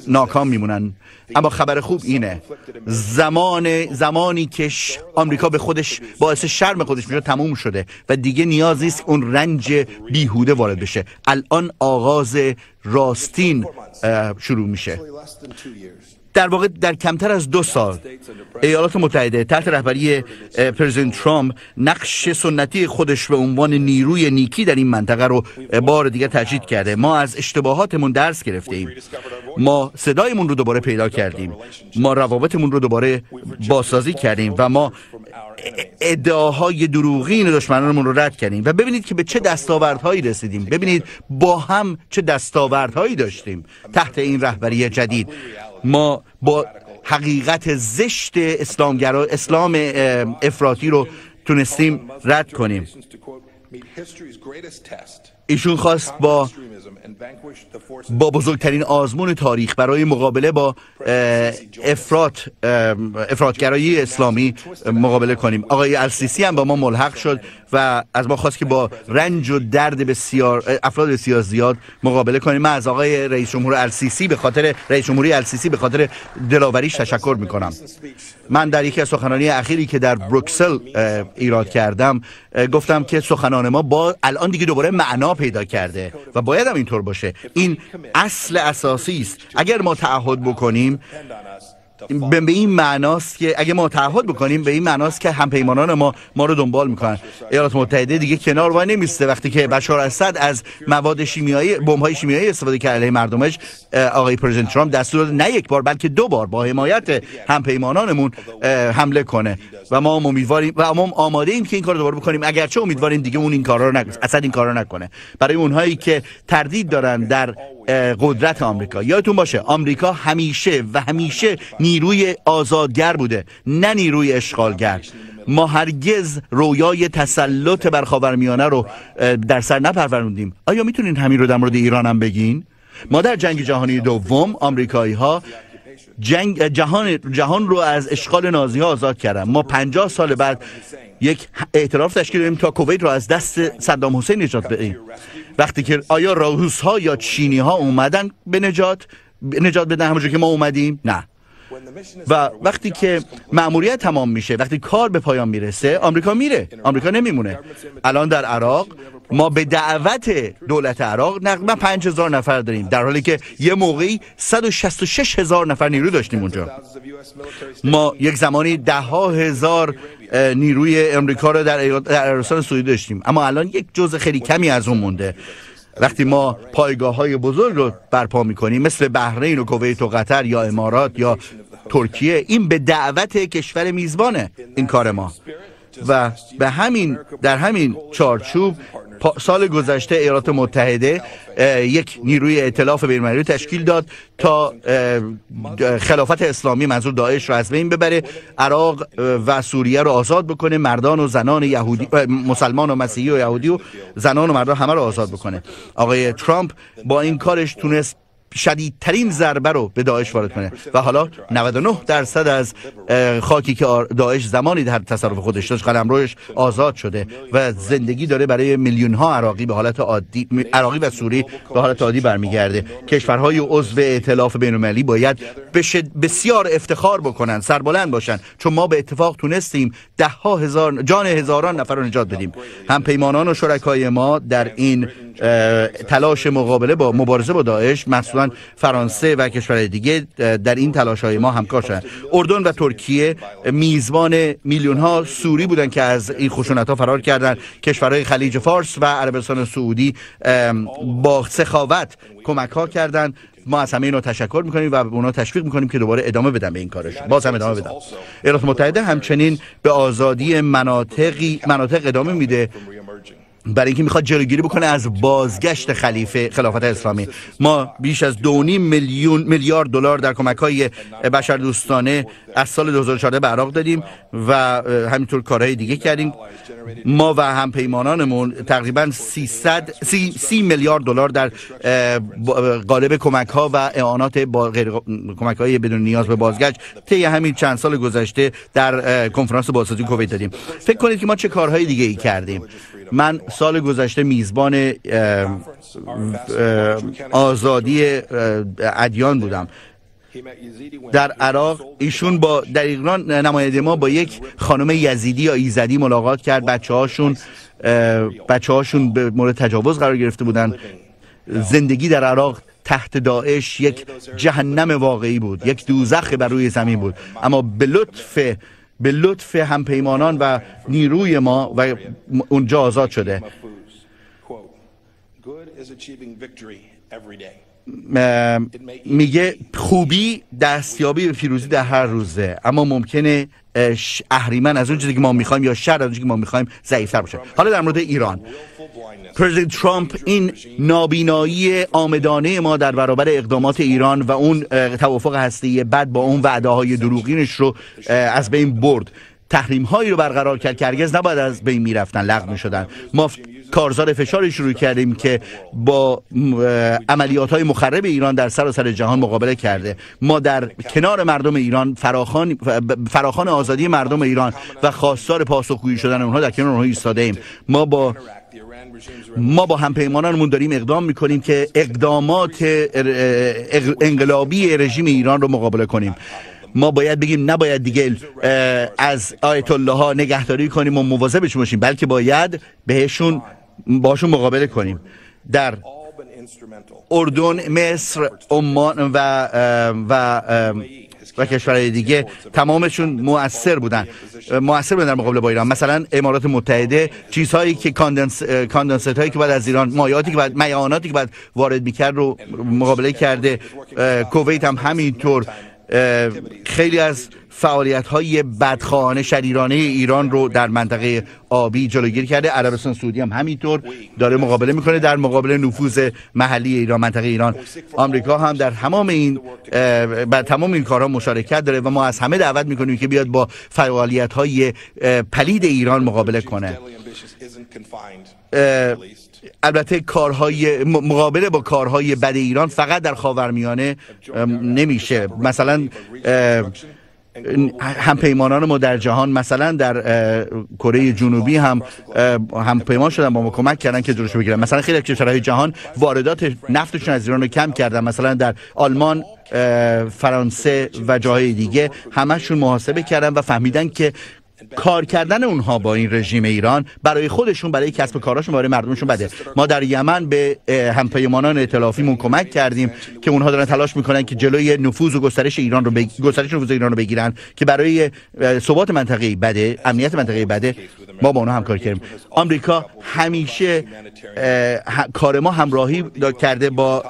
ناکام میمونن. اما خبر خوب اینه. زمان زمانی که آمریکا به خودش باعث شرم خودش میشه تموم شده و دیگه نیازی است اون رنج بیهوده وارد بشه. الان آغاز راستین شروع میشه. در واقع در کمتر از دو سال ایالات متحده تحت رهبری پرزیدنت ترامپ نقش سنتی خودش به عنوان نیروی نیکی در این منطقه رو بار دیگه تجدید کرده. ما از اشتباهاتمون درس گرفته ایم. ما صدایمون رو دوباره پیدا کردیم. ما روابطمون رو دوباره بازسازی کردیم و ما ادعاهای دروغین دشمنانمون رو رد کردیم. و ببینید که به چه دستاوردهایی رسیدیم. ببینید با هم چه دستاوردهایی داشتیم تحت این رهبری جدید. ما با حقیقت زشت اسلامگرا اسلام افراطی رو تونستیم رد کنیم. ایشون خواست با با بزرگترین آزمون تاریخ برای مقابله با افراد افرادگرایی اسلامی مقابله کنیم. آقای السیسی هم با ما ملحق شد و از ما خواست که با رنج و درد بسیار افراد بسیار زیاد مقابله کنیم. من از آقای رئیس جمهور السیسی به خاطر رئیس جمهوری السیسی به خاطر دلاوریش تشکر می‌کنم. من در یکی از سخنرانی اخیری که در بروکسل ایراد کردم گفتم که سخنان ما با الان دیگه دوباره معنا پیدا کرده و باید هم اینطور باشه. این اصل اساسی است. اگر ما تعهد بکنیم به این معناست که اگه ما تعهد بکنیم به این معناست که همپیمانان ما ما رو دنبال می‌کنن. ایالات متحده دیگه کنار وای نمیسته. وقتی که بشار اسد از مواد شیمیایی بمب های شیمیایی استفاده کرد علیه مردمش آقای پرزیدنت ترامپ دستور نه یک بار بلکه دو بار با حمایت همپیمانانمون حمله کنه. و ما امیدواریم و ما آماده ایم که این کار دوباره بکنیم. اگرچه امیدواریم دیگه اون این کارا رو نکنه اسد این کارا نکنه. برای اونهایی که تردید دارن در قدرت آمریکا. یادتون باشه آمریکا همیشه و همیشه نیروی آزادگر بوده نه نیروی اشغالگر. ما هرگز رویای تسلط بر خاورمیانه رو در سر نپروروندیم آیا می‌تونین همین رو در مورد ایران هم بگین؟ ما در جنگ جهانی دوم آمریکایی ها جنگ جهان جهان رو از اشغال نازی ها آزاد کردن. ما 50 سال بعد یک اعتراف تشکیل دادیم تا کویت رو از دست صدام حسین نجات بدیم. وقتی که آیا روس ها یا چینی ها اومدن به نجات نجات بدن؟ همونجور که ما اومدیم؟ نه. و وقتی که مأموریت تمام میشه وقتی کار به پایان می‌رسه آمریکا میره. آمریکا نمیمونه. الان در عراق ما به دعوت دولت عراق نقدما 5000 نفر داریم در حالی که یه موقعی 166 هزار نفر نیرو داشتیم اونجا. ما یک زمانی ده هزار نیروی امریکا رو در عربستان سعودی داشتیم. اما الان یک جزء خیلی کمی از اون مونده. وقتی ما پایگاه های بزرگ رو برپا می‌کنیم مثل بحرین و کویت و قطر یا امارات یا ترکیه این به دعوت کشور میزبانه این کار ما. و به همین در همین چارچوب سال گذشته ایالات متحده یک نیروی ائتلاف بین‌المللی تشکیل داد تا خلافت اسلامی منظور داعش رو از بین ببره عراق و سوریه رو آزاد بکنه مردان و زنان یهودی مسلمان و مسیحی و یهودی و زنان و مردان همه رو آزاد بکنه. آقای ترامپ با این کارش تونست شدیدترین ضربه رو به داعش وارد کنه. و حالا 99 درصد از خاکی که داعش زمانی در تصرف خودش داشت قلمروش آزاد شده و زندگی داره برای میلیون ها عراقی به حالت عادی عراقی و سوری به حالت عادی برمیگرده. کشورهای عضو ائتلاف بین‌المللی باید بسیار افتخار بکنن سربلند باشن. چون ما به اتفاق تونستیم ده ها هزار جان هزاران نفر رو نجات بدیم. هم پیمانان و شرکای ما در این تلاش مقابله با مبارزه با داعش مثلا فرانسه و کشورهای دیگه در این تلاش های ما همکار شدن. اردن و ترکیه میزبان میلیون ها سوری بودن که از این خشونت ها فرار کردن. کشورهای خلیج فارس و عربستان سعودی با سخاوت کمک ها کردن. ما از همه اینا تشکر می‌کنیم و اونا تشویق می‌کنیم که دوباره ادامه بدن به این کارش. باز هم ادامه بدن. ایالات متحده همچنین به آزادی مناطقی مناطق ادامه میده. برای اینکه می‌خواد جلوگیری بکنه از بازگشت خلیفه خلافت اسلامی. ما بیش از دو میلیون میلیارد دلار در کمک های بشر دوستانه از سال 2014 به عراق دادیم و همینطور کارهای دیگه کردیم. ما و همپیمانانمون تقریبا 300 سی, سی میلیارد دلار در قالب کمک ها و اعانات با غیر کمک های بدون نیاز به بازگشت طی همین چند سال گذشته در کنفرانس بازسازی کویت دادیم. فکر کنید که ما چه کارهای دیگه ای کردیم. من سال گذشته میزبان آزادی ادیان بودم. در عراق ایشون با در ایران نماینده ما با یک خانم یزیدی یا ایزدی ملاقات کرد. بچه هاشون بچه هاشون به مورد تجاوز قرار گرفته بودن. زندگی در عراق تحت داعش یک جهنم واقعی بود یک دوزخ بر روی زمین بود. اما به لطف به لطف همپیمانان و نیروی ما و اونجا آزاد شده. میگه خوبی دستیابی به پیروزی در هر روزه اما ممکنه اهریمن از اون چیزی که ما می‌خوایم یا شر از اون که ما می‌خوایم ضعیفتر باشه. حالا در مورد ایران. پرزیدنت ترامپ این نابینایی آمدانه ما در برابر اقدامات ایران و اون توافق هسته بعد با اون وعده های دروغینش رو از بین برد. تحریم هایی رو برقرار کرد که هرگز نباید از بین می‌رفتن لغو می شدن ما کارزار فشاری شروع کردیم که با عملیات های مخرب ایران در سراسر سر جهان مقابله کرده. ما در کنار مردم ایران فراخان فراخان آزادی مردم ایران و خواستار پاسخگویی شدن اونها در کنار اونها ایستاده ایم. ما با ما با همپیمانانمون داریم اقدام می‌کنیم که اقدامات انقلابی رژیم ایران رو مقابله کنیم. ما باید بگیم نباید دیگه از آیت الله ها نگهداری کنیم و مواظبشون باشیم بلکه باید بهشون باشون مقابله کنیم. در اردن مصر عمان و و و کشورهای دیگه تمامشون مؤثر بودن. مؤثر بودن در مقابل با ایران. مثلا امارات متحده چیزهایی که کاندنس کاندنست هایی که بعد از ایران مایاتی که بعد میاناتی که بعد وارد می‌کرد رو مقابله کرده. کویت هم همینطور. خیلی از فعالیت های بدخواهانه شریرانه ایران رو در منطقه آبی جلوگیری کرده. عربستان سعودی هم همینطور داره مقابله می‌کنه در مقابل نفوذ محلی ایران منطقه ایران. آمریکا هم در تمام این بر تمام این کارها مشارکت داره و ما از همه دعوت می‌کنیم که بیاد با فعالیت های پلید ایران مقابله کنه. البته کارهای مقابله با کارهای بد ایران فقط در خاورمیانه نمیشه. مثلا همپیمانان ما در جهان مثلا در کره جنوبی هم همپیمان شدن با ما کمک کردن که جلوش بگیرن. مثلا خیلی کشورهای جهان واردات نفتشون از ایران رو کم کردن. مثلا در آلمان فرانسه و جاهای دیگه همشون محاسبه کردن و فهمیدن که کار کردن اونها با این رژیم ایران برای خودشون برای کسب کاراشون برای مردمشون بده. ما در یمن به همپیمانان ائتلافیمون کمک کردیم که اونها دارن تلاش می‌کنن که جلوی نفوذ و گسترش ایران رو بگ... گسترش نفوذ ایران رو بگیرن که برای ثبات منطقه بده امنیت منطقه بده. ما با اونها همکاری کردیم. آمریکا همیشه کار ما همراهی کرده با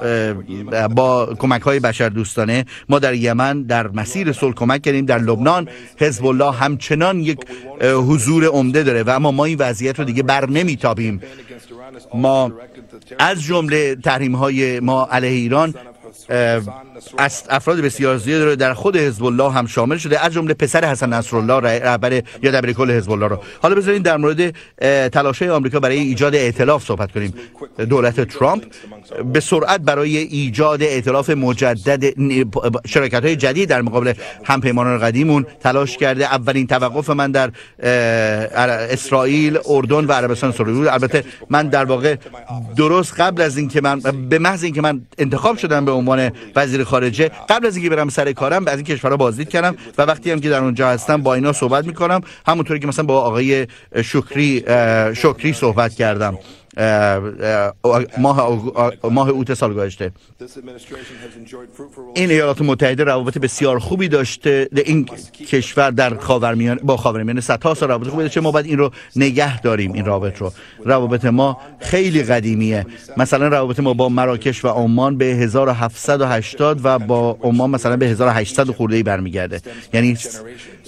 با کمک های بشر دوستانه ما در یمن در مسیر صلح کمک کردیم. در لبنان حزب الله همچنان یک حضور عمده داره و اما ما این وضعیت رو دیگه بر نمیتابیم. ما از جمله تحریم های ما علیه ایران افراد بسیار زیاد در خود حزب الله هم شامل شده از جمله پسر حسن نصرالله رهبر یا دبیر کل حزب الله رو. حالا بذارین در مورد تلاش آمریکا برای ایجاد ائتلاف صحبت کنیم. دولت ترامپ به سرعت برای ایجاد ائتلاف مجدد شرکت های جدید در مقابل همپیمانان قدیمون تلاش کرده. اولین توقف من در اسرائیل اردن و عربستان سعودی البته من در واقع درست قبل از اینکه من به محض اینکه من انتخاب شدم به عنوان وزیر خارجه. قبل از اینکه برم سر کارم از این کشورها بازدید کردم و وقتی هم که در اونجا هستم با اینا صحبت می‌کنم. همونطوری که مثلا با آقای شکری شکری صحبت کردم. ماه ماه اوت سال گذشته. این ایالات متحده روابط بسیار خوبی داشته. این کشور در خاورمیانه با خاورمیانه صدها سال روابط خوبی داشته. ما باید این رو نگه داریم این روابط رو. روابط ما خیلی قدیمیه. مثلا روابط ما با مراکش و عمان به 1780 و با عمان مثلا به 1800 خورده ای برمیگرده. یعنی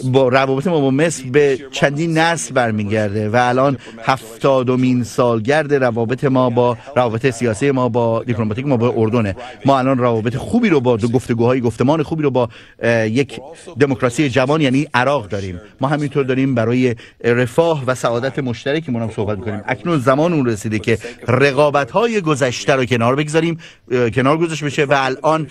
با روابط ما با مصر به چندین نسل برمیگرده و الان هفتادمین سالگرد روابط ما با روابط سیاسی ما با دیپلماتیک ما با اردنه. ما الان روابط خوبی رو با گفتگوهای گفتمان خوبی رو با یک دموکراسی جوان یعنی عراق داریم. ما همینطور داریم برای رفاه و سعادت مشترکی هم صحبت کنیم. اکنون زمان اون رسیده که رقابت های گذشته رو کنار بگذاریم کنار گذاشته بشه و الان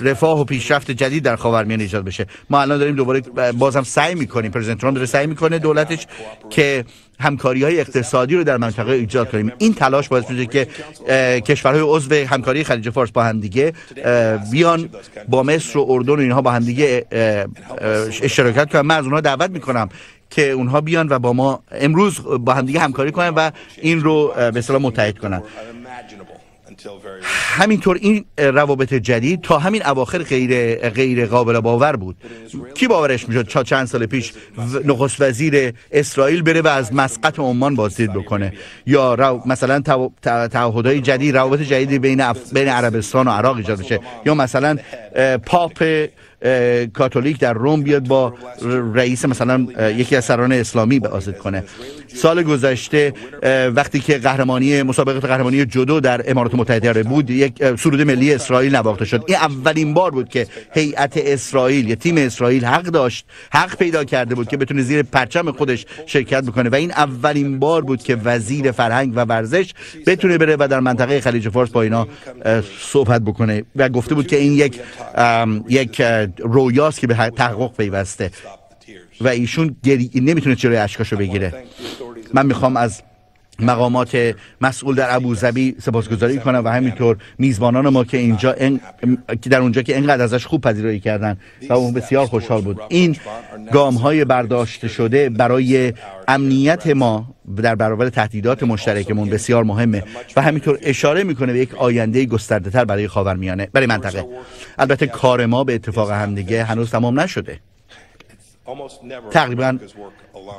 رفاه و پیشرفت جدید در خاورمیانه ایجاد بشه. ما الان داریم دوباره بازم سعی می‌کنیم پرزیدنت ترامپ داره سعی می‌کنه دولتش که همکاری های اقتصادی رو در منطقه ایجاد کنیم این تلاش باعث میشه که کشورهای عضو همکاری خلیج فارس با هم دیگه بیان با مصر و اردن و اینها با هم دیگه اشتراکت کنن. من از اونها دعوت می‌کنم که اونها بیان و با ما امروز با هم دیگه همکاری کنن و این رو به اصطلاح متحد کنن. همینطور این روابط جدید تا همین اواخر غیر غیر قابل باور بود. کی باورش می‌شد چا چند سال پیش نخست وزیر اسرائیل بره و از مسقط عمان بازدید بکنه؟ یا رو مثلا تعهدهای جدید روابط جدیدی بین بین عربستان و عراق ایجاد بشه؟ یا مثلا پاپ کاتولیک در روم بیاد با رئیس مثلا یکی از سران اسلامی بازدید کنه. سال گذشته وقتی که قهرمانی مسابقه قهرمانی جودو در امارات متحده بود یک سرود ملی اسرائیل نواخته شد. این اولین بار بود که هیئت اسرائیل یا تیم اسرائیل حق داشت حق پیدا کرده بود که بتونه زیر پرچم خودش شرکت بکنه. و این اولین بار بود که وزیر فرهنگ و ورزش بتونه بره و در منطقه خلیج فارس با اینا صحبت بکنه. و گفته بود که این یک یک رویاست که به تحقق پیوسته. و ایشون گری... نمی‌تونه چرا اشکاشو بگیره. من می‌خوام از مقامات مسئول در ابوظبی سپاسگزاری کنم و همینطور میزبانان ما که اینجا. که در اونجا که اینقدر ازش خوب پذیرایی کردن و اون بسیار خوشحال بود این گام های برداشته شده برای امنیت ما در برابر تهدیدات مشترکمون بسیار مهمه و همینطور اشاره می‌کنه به یک آینده گسترده تر برای خاورمیانه برای منطقه البته کار ما به اتفاق همدیگه هنوز تمام نشده تقریبا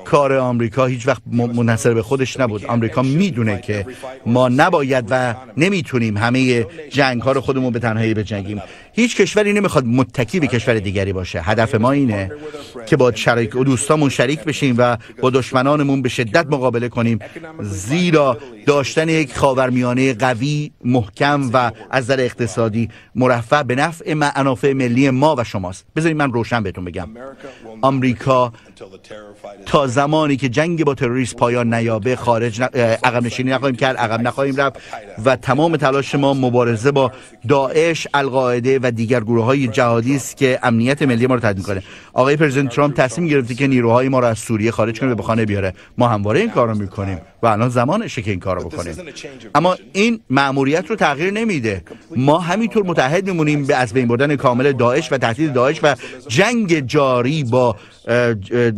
کار آمریکا هیچ وقت منحصر به خودش نبود. آمریکا می‌دونه که ما نباید و نمی‌تونیم همه جنگ ها رو خودمون به تنهایی بجنگیم. هیچ کشوری نمی‌خواد متکی به کشور دیگری باشه. هدف ما اینه که با شریک و دوستامون شریک بشیم و با دشمنانمون به شدت مقابله کنیم. زیرا داشتن یک خاورمیانه قوی محکم و از نظر اقتصادی مرفع به نفع منافع ملی ما و شماست. بذارید من روشن بهتون بگم. آمریکا تا زمانی که جنگ با تروریست پایان نیابه خارج عقب نشینی نخواهیم کرد عقب نخواهیم رفت و تمام تلاش ما مبارزه با داعش القاعده و دیگر گروه های جهادی است که امنیت ملی ما رو تهدید کنه. آقای پرزیدنت ترامپ تصمیم گرفته که نیروهای ما رو از سوریه خارج کنه و به خانه بیاره. ما همواره این کار می‌کنیم و الان زمانشه که این کار رو بکنیم. اما این مأموریت رو تغییر نمیده. ما همینطور متحد میمونیم به از بین بردن کامل داعش و تهدید داعش و جنگ جاری با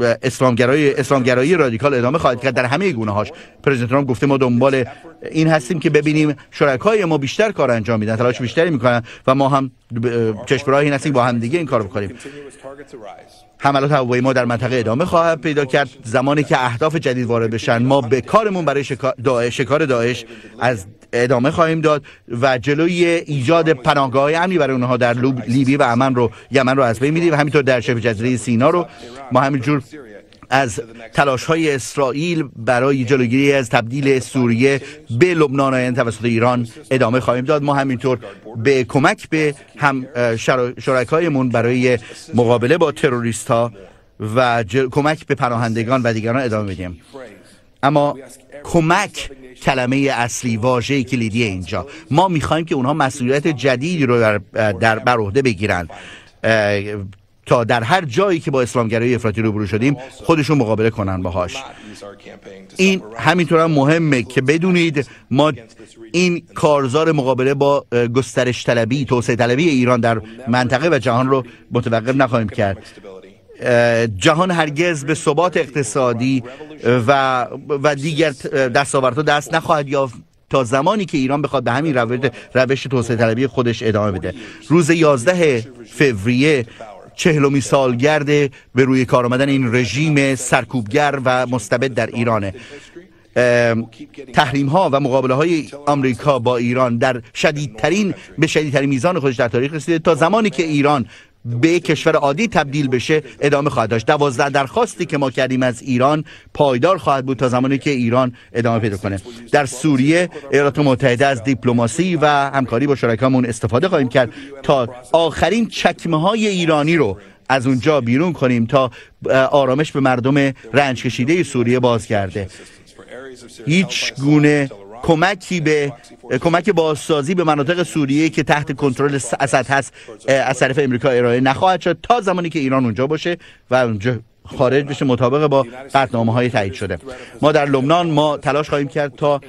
اسلامگرایی اسلامگرایی رادیکال ادامه خواهد کرد در همه گونه هاش پرزیدنت ترامپ گفته ما دنبال این هستیم که ببینیم شرکای ما بیشتر کار انجام میدن تلاش بیشتری می‌کنن و ما هم چشم هستیم با هم دیگه این کار بکنیم. حملات هوایی ما در منطقه ادامه خواهد پیدا کرد. زمانی که اهداف جدید وارد بشن ما به کارمون برای شکار داعش, شکار داعش از ادامه خواهیم داد و جلوی ایجاد پناهگاه امنی برای اونها در لیبی و امن رو یمن رو از بین میدیم. همینطور در شبه جزیره سینا رو ما همینجور از تلاش های اسرائیل برای جلوگیری از تبدیل سوریه به لبنان آینده توسط ایران ادامه خواهیم داد. ما همینطور به کمک به هم شرکایمون برای مقابله با تروریست ها و کمک به پناهندگان و دیگران ادامه بدیم. اما کمک کلمه اصلی واژه کلیدی اینجا. ما می‌خوایم که اونها مسئولیت جدیدی رو در, در بر عهده بگیرن تا در هر جایی که با اسلامگرایی افراطی روبرو شدیم خودشون مقابله کنن باهاش. این همینطور هم مهمه که بدونید ما این کارزار مقابله با گسترش طلبی توسعه طلبی ایران در منطقه و جهان رو متوقف نخواهیم کرد. جهان هرگز به ثبات اقتصادی و و دیگر دستاوردها دست نخواهد یافت تا زمانی که ایران بخواد به همین روش روش توسعه طلبی خودش ادامه بده. روز 11 فوریه چهلومی سالگرد به روی کار آمدن این رژیم سرکوبگر و مستبد در ایرانه. تحریم ها و مقابله های آمریکا با ایران در شدیدترین به شدیدترین میزان خودش در تاریخ رسیده تا زمانی که ایران به کشور عادی تبدیل بشه ادامه خواهد داشت. دوازده درخواستی که ما کردیم از ایران پایدار خواهد بود تا زمانی که ایران ادامه پیدا کنه. در سوریه ایالات متحده از دیپلماسی و همکاری با شرکامون استفاده خواهیم کرد تا آخرین چکمه های ایرانی رو از اونجا بیرون کنیم تا آرامش به مردم رنج کشیده سوریه بازگرده. هیچ گونه کمکی به کمک بازسازی به مناطق سوریه که تحت کنترل اسد هست از طرف امریکا ارائه نخواهد شد تا زمانی که ایران اونجا باشه و اونجا خارج بشه مطابق با قطنامه های تایید شده. ما در لبنان ما تلاش خواهیم کرد تا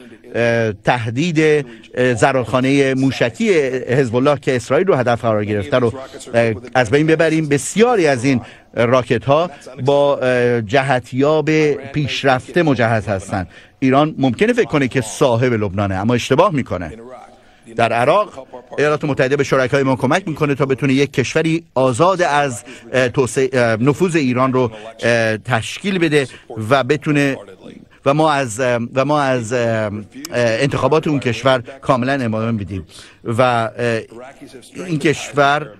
تهدید زرادخانه موشکی حزب الله که اسرائیل رو هدف قرار گرفته رو از بین ببریم. بسیاری از این راکت ها با جهتیاب پیشرفته مجهز هستند. ایران ممکنه فکر کنه که صاحب لبنانه اما اشتباه می‌کنه. در عراق ایالات متحده به شرکای ما کمک می‌کنه تا بتونه یک کشوری آزاد از نفوذ ایران رو تشکیل بده و بتونه و ما از و ما از انتخابات اون کشور کاملا اماده بدیم و این کشور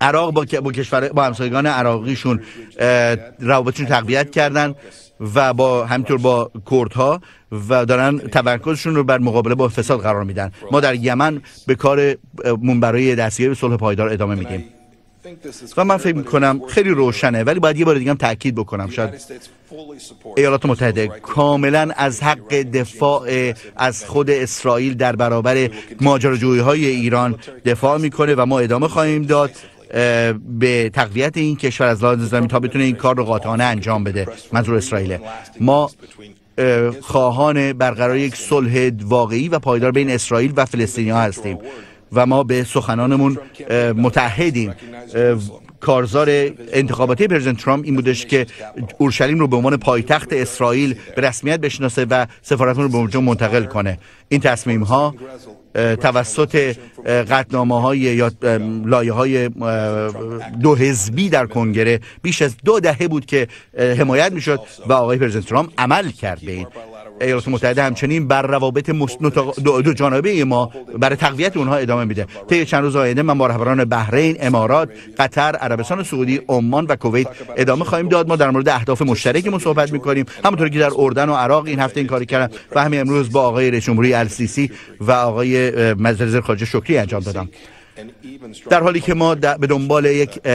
عراق با با کشور با همسایگان عراقیشون روابطشون تقویت کردن و با همینطور با کردها و دارن تمرکزشون رو بر مقابله با فساد قرار میدن. ما در یمن به کار مون برای دستیابی به صلح پایدار ادامه میدیم. و من فکر می‌کنم خیلی روشنه ولی باید یه بار دیگه هم تاکید بکنم شاید ایالات متحده کاملا از حق دفاع از خود اسرائیل در برابر ماجراجویی های ایران دفاع می‌کنه و ما ادامه خواهیم داد به تقویت این کشور از لحاظ زمین تا بتونه این کار رو قاطعانه انجام بده. منظور اسرائیل ما خواهان برقرار یک صلح واقعی و پایدار بین اسرائیل و فلسطینی ها هستیم و ما به سخنانمون متحدیم کارزار انتخاباتی پرزیدنت ترامپ این بودش که اورشلیم رو به عنوان پایتخت اسرائیل به رسمیت بشناسه و سفارتمون رو به اونجا منتقل کنه. این تصمیم ها توسط قطنامه های یا لایه های دو حزبی در کنگره بیش از دو دهه بود که حمایت می‌شد و آقای پرزیدنت ترامپ عمل کرد به این. ایالات متحده همچنین بر روابط دو, دو جانبه ما برای تقویت اونها ادامه میده. طی چند روز آینده من با رهبران بحرین امارات قطر عربستان سعودی عمان و کویت ادامه خواهیم داد. ما در مورد اهداف مشترکمون صحبت می‌کنیم. همونطور که در اردن و عراق این هفته این کاری کردم و همین امروز با آقای رئیس جمهوری السیسی و آقای وزیر خارجه شکری انجام دادم. در حالی که ما به دنبال یک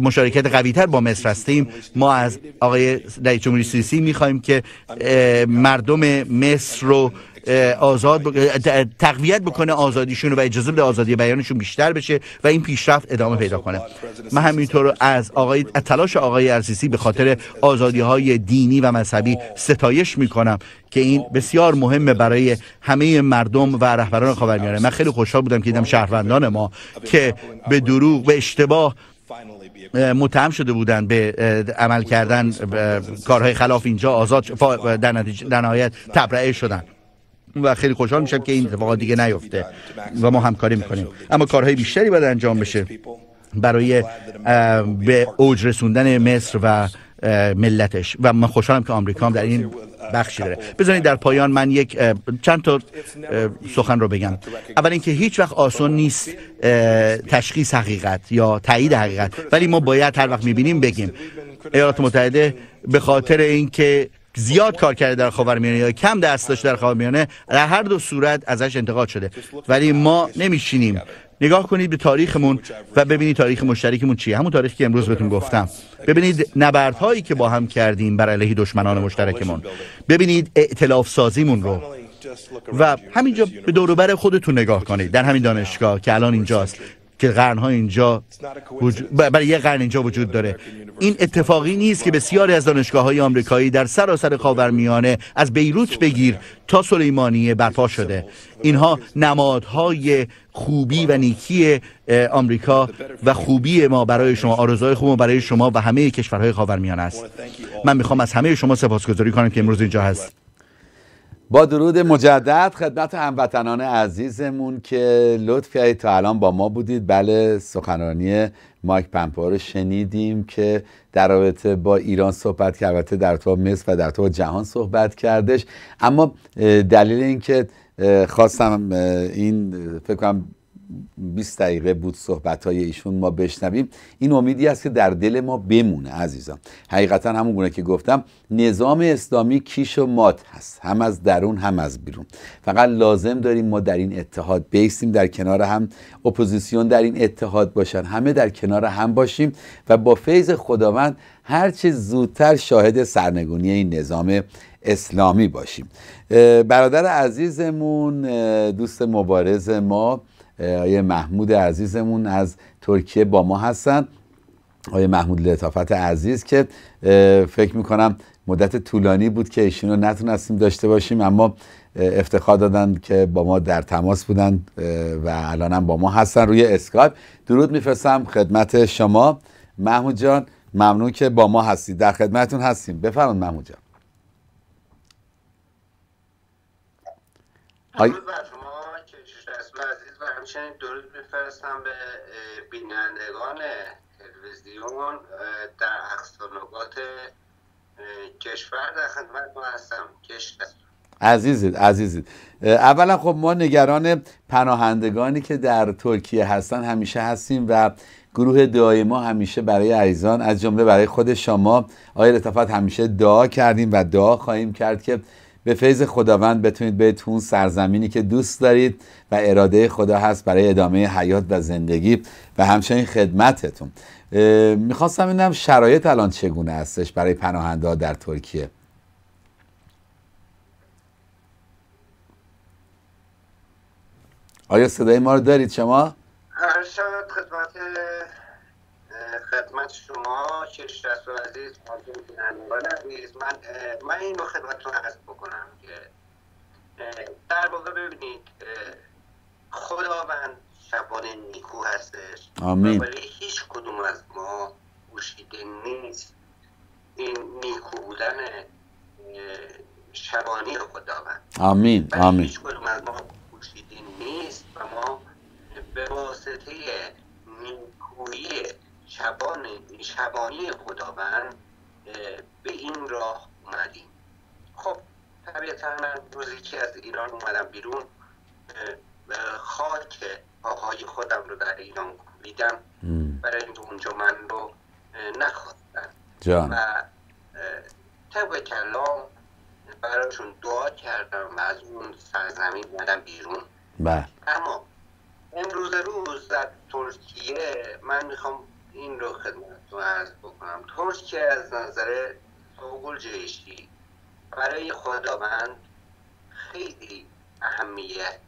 مشارکت قویتر با مصر هستیم ما از آقای رئیس جمهوری سیسی می‌خوایم که مردم مصر رو آزاد تقویت بکنه آزادیشون و اجازه به آزادی بیانشون بیشتر بشه و این پیشرفت ادامه پیدا کنه. من همینطور از آقای تلاش آقای ارسیسی به خاطر آزادی های دینی و مذهبی ستایش می‌کنم که این بسیار مهمه برای همه مردم و رهبران خاورمیانه. من خیلی خوشحال بودم که دیدم شهروندان ما که به دروغ به اشتباه متهم شده بودن به عمل کردن کارهای خلاف اینجا آزاد در, نهایت تبرئه شدن. و خیلی خوشحال میشم که این اتفاقات دیگه نیفته و ما همکاری می‌کنیم. اما کارهای بیشتری باید انجام بشه برای به اوج رسوندن مصر و ملتش. و من خوشحالم که آمریکا هم در این بخشی داره. بذارید در پایان من یک چند تا سخن رو بگم. اول اینکه هیچ وقت آسان نیست تشخیص حقیقت یا تایید حقیقت. ولی ما باید هر وقت می‌بینیم بگیم. ایالات متحده به خاطر اینکه زیاد کار کرده در خاورمیانه یا کم دست داشته در خاورمیانه در هر دو صورت ازش انتقاد شده. ولی ما نمیشینیم. نگاه کنید به تاریخمون و ببینید تاریخ مشترکمون چیه. همون تاریخی که امروز بهتون گفتم. ببینید نبردهایی که با هم کردیم بر علیه دشمنان مشترکمون. ببینید ائتلاف سازیمون رو. و همینجا به دوروبر خودتون نگاه کنید. در همین دانشگاه که الان اینجاست. که قرنها اینجا وجود برای یه قرن اینجا وجود داره. این اتفاقی نیست که بسیاری از دانشگاه های آمریکایی در سراسر خاورمیانه از بیروت بگیر تا سلیمانیه برپا شده. اینها نمادهای خوبی و نیکی آمریکا و خوبی ما برای شما آرزوهای خوب ما برای شما و همه کشورهای خاورمیانه است. من می‌خوام از همه شما سپاسگزاری کنم که امروز اینجا هست با درود مجدد خدمت هموطنان عزیزمون که لطفی تا الان با ما بودید. بله سخنرانی مایک پمپو رو شنیدیم که در رابطه با ایران صحبت کرد البته در تو مصر و در تو جهان صحبت کردش. اما دلیل اینکه خواستم این فکر کنم 20 دقیقه بود صحبت های ایشون ما بشنویم. این امیدی است که در دل ما بمونه عزیزان. حقیقتا همون گونه که گفتم نظام اسلامی کیش و مات هست. هم از درون هم از بیرون. فقط لازم داریم ما در این اتحاد بیستیم در کنار هم اپوزیسیون در این اتحاد باشن. همه در کنار هم باشیم و با فیض خداوند هرچه زودتر شاهد سرنگونی این نظام اسلامی باشیم. برادر عزیزمون دوست مبارز ما آیه محمود عزیزمون از ترکیه با ما هستن. آیه محمود لطافت عزیز که فکر می‌کنم مدت طولانی بود که ایشون رو نتونستیم داشته باشیم اما افتخار دادن که با ما در تماس بودن و الان هم با ما هستن روی اسکایپ. درود میفرستم خدمت شما. محمود جان ممنون که با ما هستید. در خدمتون هستیم. بفرمایید محمود جان. همچنین درود میفرستم به بینندگان تلویزیون در اقصانقات کشور در خدمت ما هستم. عزیزید عزیزید اولا خب ما نگران پناهندگانی که در ترکیه هستن همیشه هستیم و گروه دعای ما همیشه برای عزیزان از جمله برای خود شما آقای لطفت همیشه دعا کردیم و دعا خواهیم کرد که به فیض خداوند بتونید به اون سرزمینی که دوست دارید و اراده خدا هست برای ادامه حیات و زندگی و همچنین خدمتتون می‌خواستم اینم شرایط الان چگونه هستش برای پناهنده در ترکیه آیا صدای ما رو دارید شما؟ خدمت خدمت شما چش رسول عزیز عزیز. من من این رو خدمتتون عرض بکنم که در واقع ببینید خداوند شبان نیکو هستش. آمین. ولی هیچ کدوم از ما گوشیده نیست. این نیکو بودن شبانی خداوند. آمین آمین. هیچ کدوم از ما گوشیده نیست و ما به واسطه نیکویی شبانی خداوند به این راه اومدیم. خب طبیعتا من روزی که از ایران اومدم بیرون خاک پاهای خودم رو در ایران کوبیدم برای اینکه اونجا من رو نخواستن. جان. و طبق کلام براشون دعا کردم و از اون سرزمین اومدم بیرون. بله. اما امروز روز در ترکیه من می‌خوام این رو خدمتتون عرض بکنم. ترکیه از نظر اوگل جیشی برای خداوند خیلی اهمیت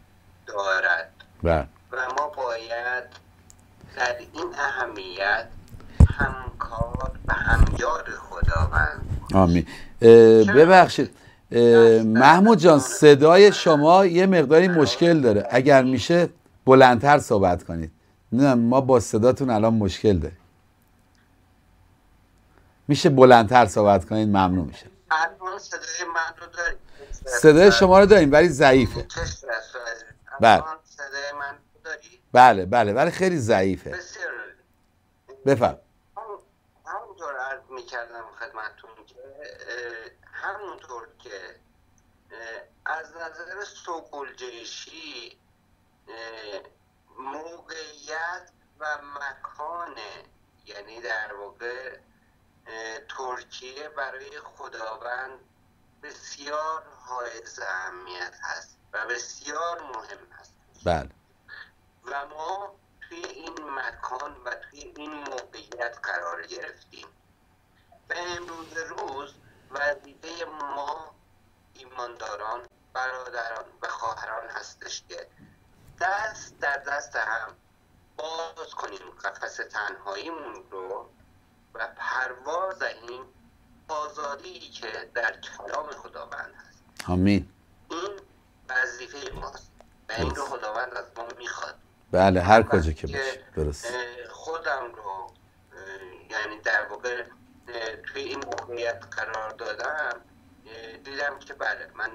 دارد. بله و ما باید در این اهمیت همکار و همیار خداوند آمین. ببخشید. محمود جان صدای شما یه مقداری مشکل داره. اگر میشه بلندتر صحبت کنید. نه ما با صداتون الان مشکل داریم میشه بلندتر صحبت کنید ممنون میشه. صدای من رو داریم. صدای شما رو داریم ولی ضعیفه. بله؟ بله بله ولی خیلی ضعیفه. بفرم همونطور عرض می‌کردم خدمتتون که همونطور که از نظر سوگل جیشی موقعیت و مکان یعنی در واقع ترکیه برای خداوند بسیار حائز اهمیت هست و بسیار مهم هست. بله. و ما توی این مکان و توی این موقعیت قرار گرفتیم. و امروز روز وظیفه ما ایمانداران برادران و خواهران هستش که دست در دست هم باز کنیم قفس تنهاییمون رو و پرواز این آزادی که در کلام خداوند هست. آمین. این وظیفه ماست و این رو خداوند از ما می‌خواد. بله هر کجا که باشه. درست. خودم رو یعنی در واقع توی این موقعیت قرار دادم دیدم که بله من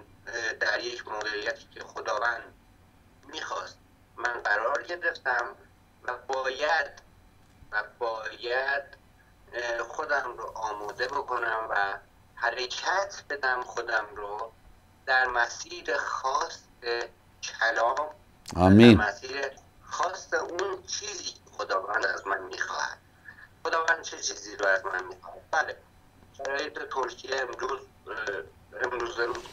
در یک موقعیتی که خداوند می‌خواست. من قرار گرفتم و باید و باید خودم رو آماده بکنم و حرکت بدم خودم رو در مسیر خاص کلام آمین در مسیر خواست اون چیزی که خداوند از من می‌خواهد. خداوند چه چیزی رو از من می‌خواهد؟ بله. شرایط ترکیه امروز امروز روز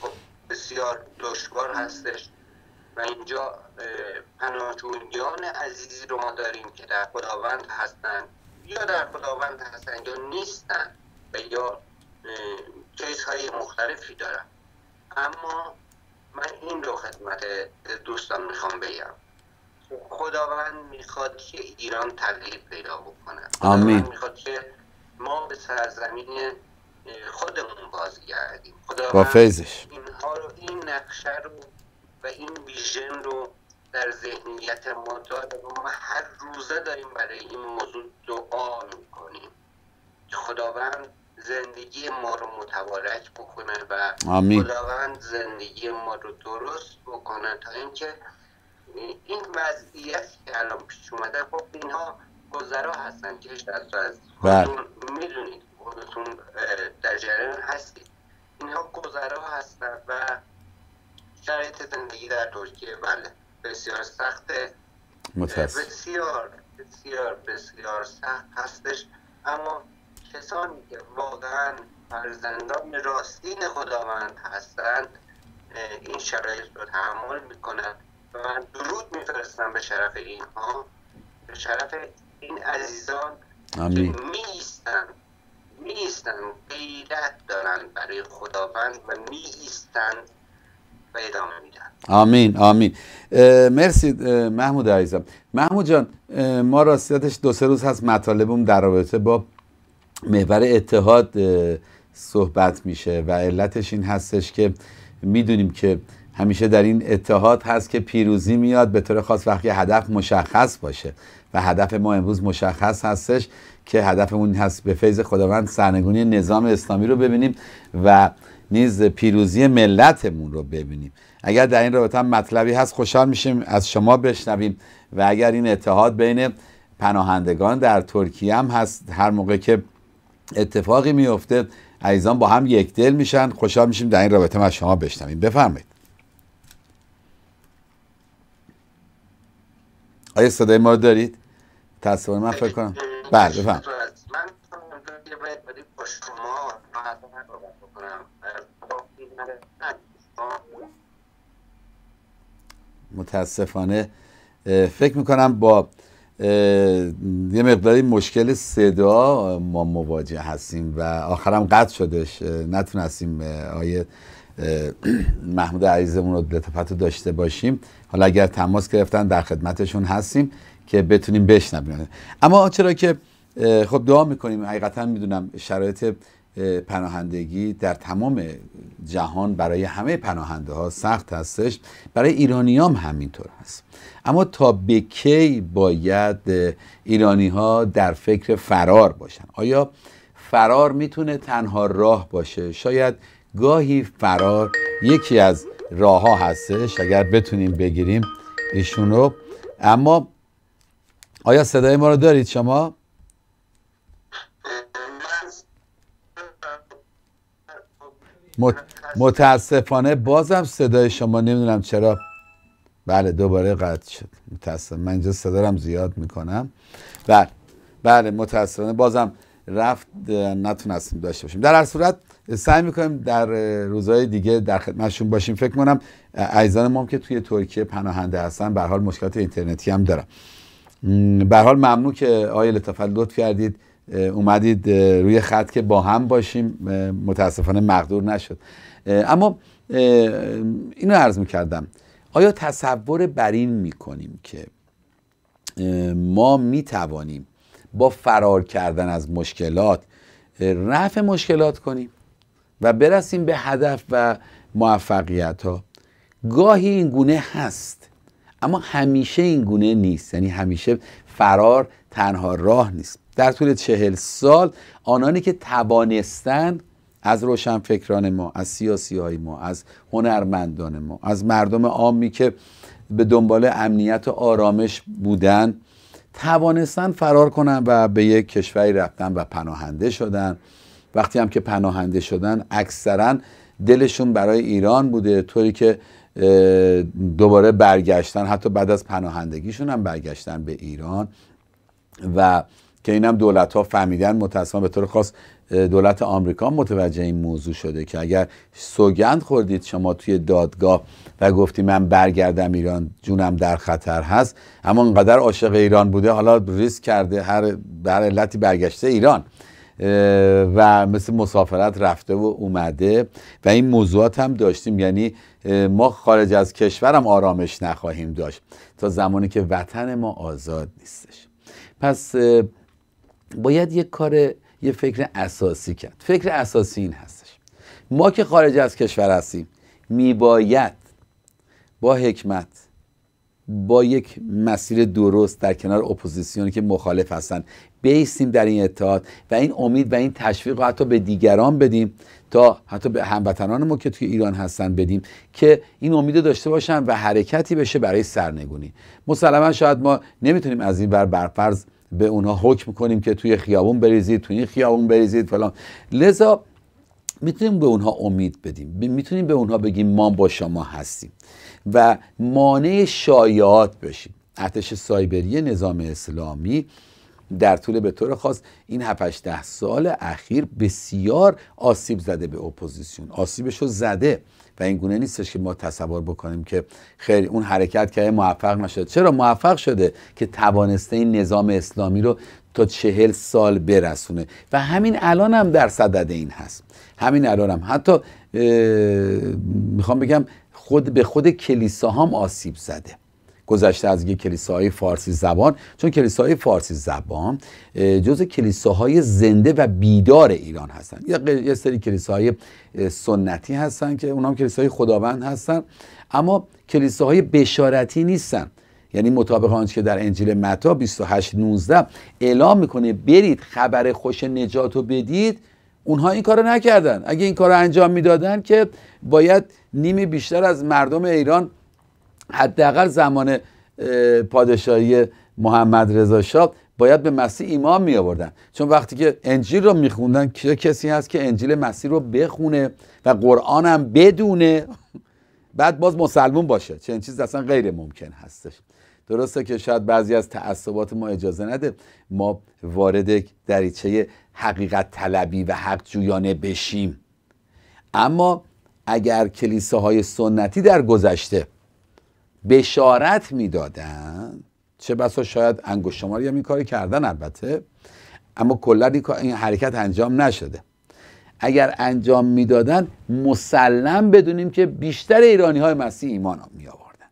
بسیار دشوار هستش. و اینجا اه، پناهجویان عزیزی رو ما داریم که در خداوند هستند یا در خداوند هستند یا نیستند و یا چیزهای مختلفی دارن. اما من این رو خدمت دوستان می‌خوام بگم. خداوند می‌خواد که ایران تغییر پیدا بکنه. آمین. می‌خواد که ما به سرزمین خودمون بازگردیم. با خداوند فیضش. اینها رو این نقشه رو و این ویژن رو در ذهنیت ما داره و ما هر روزه داریم برای این موضوع دعا می‌کنیم که خداوند زندگی ما رو متبارک بکنه و آمین. خداوند زندگی ما رو درست بکنه تا اینکه این وضعیتی که الان پیش اومده خب اینها گذرا هستن که از از بله. خودتون می‌دونید خودتون در جریان هستید اینها گذرا هستن و شرایط زندگی در ترکیه بله. بسیار سخته. متاسف بسیار بسیار بسیار سخت هستش. اما کسانی که واقعا فرزندان راستین خداوند هستند این شرایط رو تحمل می‌کنن و من درود میفرستم به شرف اینها. به شرف این عزیزان آمین. که میایستن میایستن غیرت دارن برای خداوند و میایستن و ادامه میدن. آمین آمین. مرسی محمود عزیزم. محمود جان ما راستیتش دو سه روز هست مطالبم در رابطه با محور اتحاد صحبت میشه و علتش این هستش که می‌دونیم که همیشه در این اتحاد هست که پیروزی میاد به طور خاص وقتی هدف مشخص باشه. و هدف ما امروز مشخص هستش که هدفمون هست به فیض خداوند سرنگونی نظام اسلامی رو ببینیم و نیز پیروزی ملتمون رو ببینیم. اگر در این رابطه مطلبی هست خوشحال میشیم از شما بشنویم و اگر این اتحاد بین پناهندگان در ترکیه هم هست هر موقع که اتفاقی میفته عزیزان با هم یک دل میشن. خوشحال میشیم در این رابطه هم از شما بشنویم. بفرمایید. آیا صدای ما دارید؟ تصور من فکر کنم. بله بفرم من یه باید باید با شما راحت صحبت بکنم با این متاسفانه فکر می‌کنم با یه مقداری مشکل صدا ما مواجه هستیم و آخرم قطع شدش. نتونستیم آیه محمود عزیزمون رو لطفت رو داشته باشیم. حالا اگر تماس گرفتن در خدمتشون هستیم که بتونیم بشنویم. اما چرا که خب دعا می‌کنیم. حقیقتا می‌دونم شرایط پناهندگی در تمام جهان برای همه پناهنده ها سخت هستش. برای ایرانیام همینطور هست. اما تا به کی باید ایرانی ها در فکر فرار باشن؟ آیا فرار می‌تونه تنها راه باشه؟ شاید گاهی فرار یکی از راه ها هستش اگر بتونیم بگیریم ایشون رو اما آیا صدای ما رو دارید شما؟ مت- متاسفانه بازم صدای شما نمی‌دونم چرا. بله دوباره قطع شد. متاسفم من اینجا صدا رو هم زیاد می‌کنم. بله بله متاسفانه بازم رفت نتونستیم داشته باشیم. در هر صورت سعی می‌کنیم در روزهای دیگه در خدمتشون باشیم. فکر کنم عزیزان ما که توی ترکیه پناهنده هستن به حال مشکلات اینترنتی هم دارن. م، به حال ممنون که آقای لطفت لطف کردید. اومدید روی خط که با هم باشیم متاسفانه مقدور نشد. اما اینو عرض می‌کردم. آیا تصور بر این می‌کنیم که ما می توانیم با فرار کردن از مشکلات رفع مشکلات کنیم و برسیم به هدف و موفقیت ها گاهی این گونه هست اما همیشه این گونه نیست. یعنی همیشه فرار تنها راه نیست. در طول چهل سال آنانی که توانستن از روشنفکران ما از سیاسی های ما از هنرمندان ما از مردم عامی که به دنبال امنیت و آرامش بودن توانستن فرار کنن و به یک کشوری رفتن و پناهنده شدن. وقتی هم که پناهنده شدن اکثرا دلشون برای ایران بوده طوری که دوباره برگشتن حتی بعد از پناهندگیشون هم برگشتن به ایران. و که اینم دولت ها فهمیدن متاسفانه به طور خاص دولت آمریکا متوجه این موضوع شده که اگر سوگند خوردید شما توی دادگاه و گفتی من برگردم ایران جونم در خطر هست اما انقدر عاشق ایران بوده حالا ریسک کرده هر بر علتی برگشته ایران و مثل مسافرت رفته و اومده. و این موضوعات هم داشتیم یعنی ما خارج از کشورم آرامش نخواهیم داشت تا زمانی که وطن ما آزاد نیستش. پس باید یک کار یه فکر اساسی کرد. فکر اساسی این هستش. ما که خارج از کشور هستیم میباید با حکمت با یک مسیر درست در کنار اپوزیسیونی که مخالف هستن بیستیم در این اتحاد و این امید و این تشویق رو حتی به دیگران بدیم تا حتی به هموطنان ما که توی ایران هستن بدیم که این امید داشته باشن و حرکتی بشه برای سرنگونی. مسلما شاید ما نمی‌تونیم از این بر برفرض به اونها حکم کنیم که توی خیابون بریزید توی این خیابون بریزید فلان. لذا می‌تونیم به اونها امید بدیم. می‌تونیم به اونها بگیم ما با شما هستیم و مانع شایعات بشیم. ارتش سایبری نظام اسلامی در طول به طور خاص این 7 ده سال اخیر بسیار آسیب زده به اپوزیسیون. آسیبش رو زده. و این گونه نیستش که ما تصور بکنیم که خیلی اون حرکت که موفق نشد. چرا موفق شده که توانسته این نظام اسلامی رو تا چهل سال برسونه؟ و همین الان هم در صدد این هست. همین الان هم. حتی می‌خوام بگم خود به خود کلیسا هم آسیب زده. گذشته از یک کلیساهای فارسی زبان چون کلیساهای فارسی زبان جز کلیساهای زنده و بیدار ایران هستن. یه سری کلیساهای سنتی هستن که اونام کلیساهای خداوند هستن اما کلیساهای بشارتی نیستن. یعنی مطابق آنچه که در انجیل متا 28 19 اعلام می‌کنه برید خبر خوش نجات رو بدید اونها این کارو نکردن. اگه این کار انجام می‌دادن که باید نیمی بیشتر از مردم ایران حداقل زمان پادشاهی محمد رضا شاه باید به مسیح ایمان می آوردن چون وقتی که انجیل رو میخوندن که کسی هست که انجیل مسیح رو بخونه و قرآن هم بدونه؟ بعد باز مسلمون باشه. چنین چیز اصلا غیر ممکن هستش. درسته که شاید بعضی از تعصبات ما اجازه نده ما وارد دریچه حقیقت طلبی و حق جویانه بشیم. اما اگر کلیساهای سنتی در گذشته بشارت می‌دادن. چه بسا شاید انگوش شماری هم این کاری کردن البته. اما کلا این حرکت انجام نشده. اگر انجام می‌دادن مسلم بدونیم که بیشتر ایرانی های مسیح ایمان می آوردن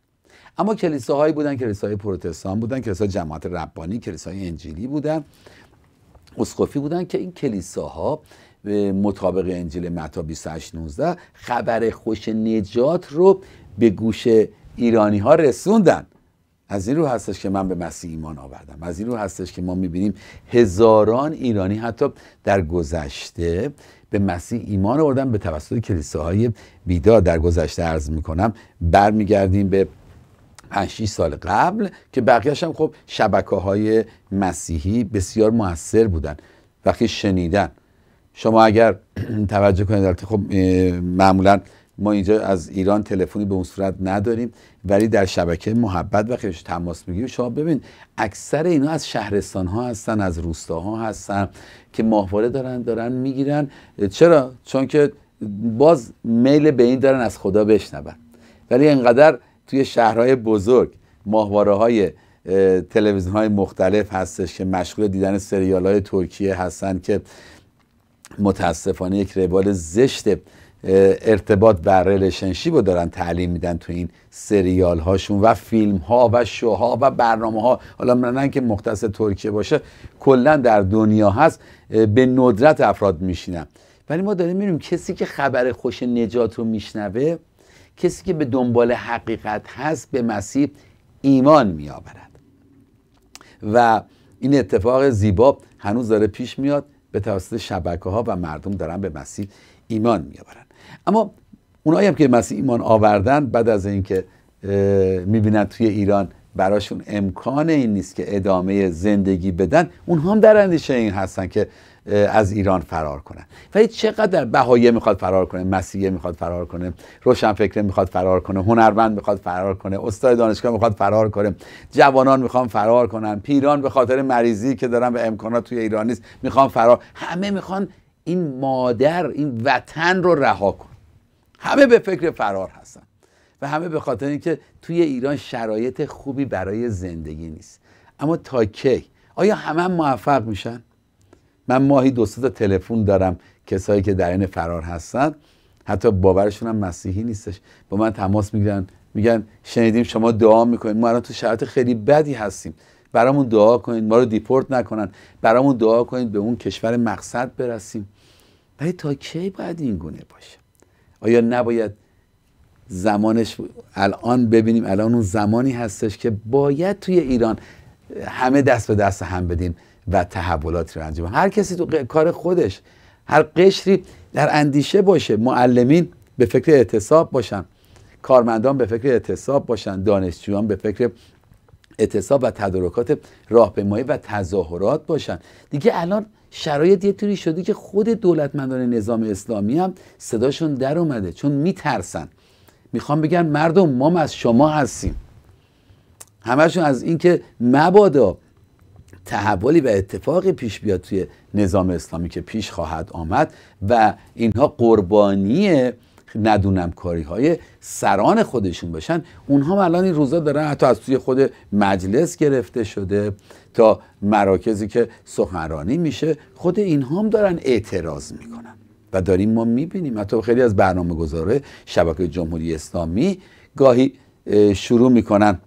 اما کلیساهایی بودن کلیساهای پروتستان بودن کلیسای جماعت ربانی کلیساهای انجیلی بودن اسقفی بودن که این کلیساها مطابق انجیل متا 28 خبر خوش نجات رو به گوش ایرانی ها رسوندن. از این رو هستش که من به مسیح ایمان آوردم. از این رو هستش که ما می‌بینیم هزاران ایرانی حتی در گذشته به مسیح ایمان آوردن به توسط کلیساهای بیدار در گذشته عرض می‌کنم. برمیگردیم به 5 سال قبل که بقیهش هم خب شبکه های مسیحی بسیار موثر بودن وقتی شنیدن. شما اگر <clears throat> توجه کنید خب معمولا ما اینجا از ایران تلفنی به اون صورت نداریم ولی در شبکه محبت و خیش تماس می‌گیریم. شما ببین اکثر اینا از شهرستان ها هستن از روستاها هستن که ماهواره دارن دارن می‌گیرن. چرا؟ چون که باز میل به این دارن از خدا بشنون. ولی انقدر توی شهرهای بزرگ ماهواره های تلویزیون های مختلف هستش که مشغول دیدن سریال های ترکیه هستن که متاسفانه یک روال زشت ارتباط و relationship رو دارن تعلیم میدن تو این سریال هاشون و فیلم ها و شوها و برنامه ها حالا نه که مختص ترکیه باشه کلا در دنیا هست به ندرت افراد میشینن. ولی ما داریم می‌بینیم کسی که خبر خوش نجات رو میشنوه کسی که به دنبال حقیقت هست به مسیح ایمان میآورد. و این اتفاق زیبا هنوز داره پیش میاد به توسط شبکه ها و مردم دارن به مسیح ایمان میآورن. اما اونایی هم که مسیح ایمان آوردن بعد از اینکه می‌بینن توی ایران براشون امکان این نیست که ادامه زندگی بدن اونها هم در اندیشه این هستن که از ایران فرار کنن. ولی چقدر بهایه می‌خواد فرار کنه مسیحه می‌خواد فرار کنه روشنفکره می‌خواد فرار کنه هنرمند می‌خواد فرار کنه استاد دانشگاه می‌خواد فرار کنه جوانان می‌خوان فرار کنن پیران به خاطر مریضی که دارن به امکانات توی ایران نیست می‌خوان فرار. همه می‌خوان این مادر این وطن رو رها کن همه به فکر فرار هستن. و همه به خاطر اینکه توی ایران شرایط خوبی برای زندگی نیست. اما تا کی؟ آیا همه هم موفق میشن؟ من ماهی دو تا تلفن دارم کسایی که در این فرار هستن. حتی باورشون هم مسیحی نیستش. با من تماس می‌گیرن. میگن شنیدیم شما دعا می‌کنید ما الان تو شرایط خیلی بدی هستیم. برامون دعا کنید ما رو دیپورت نکنن. برامون دعا کنید به اون کشور مقصد برسیم. ولی تا کی باید این گونه باشه؟ آیا نباید زمانش الان ببینیم؟ الان اون زمانی هستش که باید توی ایران همه دست به دست هم بدیم و تحولاتی رو انجام هر کسی تو کار خودش هر قشری در اندیشه باشه معلمین به فکر اعتصاب باشن کارمندان به فکر اعتصاب باشن دانشجویان به فکر اعتصاب و تدارکات راهپیمایی و تظاهرات باشن. دیگه الان شرایط یه طوری شده که خود دولتمندان نظام اسلامی هم صداشون در اومده چون میترسن. می‌خوام بگن مردم ما از شما هستیم. همشون از اینکه مبادا تحولی و اتفاقی پیش بیاد توی نظام اسلامی که پیش خواهد آمد و اینها قربانی ندونم کاری های سران خودشون باشن. اونها الان این روزا دارن حتی از توی خود مجلس گرفته شده تا مراکزی که سخنرانی میشه. خود اینها هم دارن اعتراض می‌کنن. و داریم ما می‌بینیم. حتی خیلی از برنامه گذاره شبکه جمهوری اسلامی گاهی شروع می‌کنن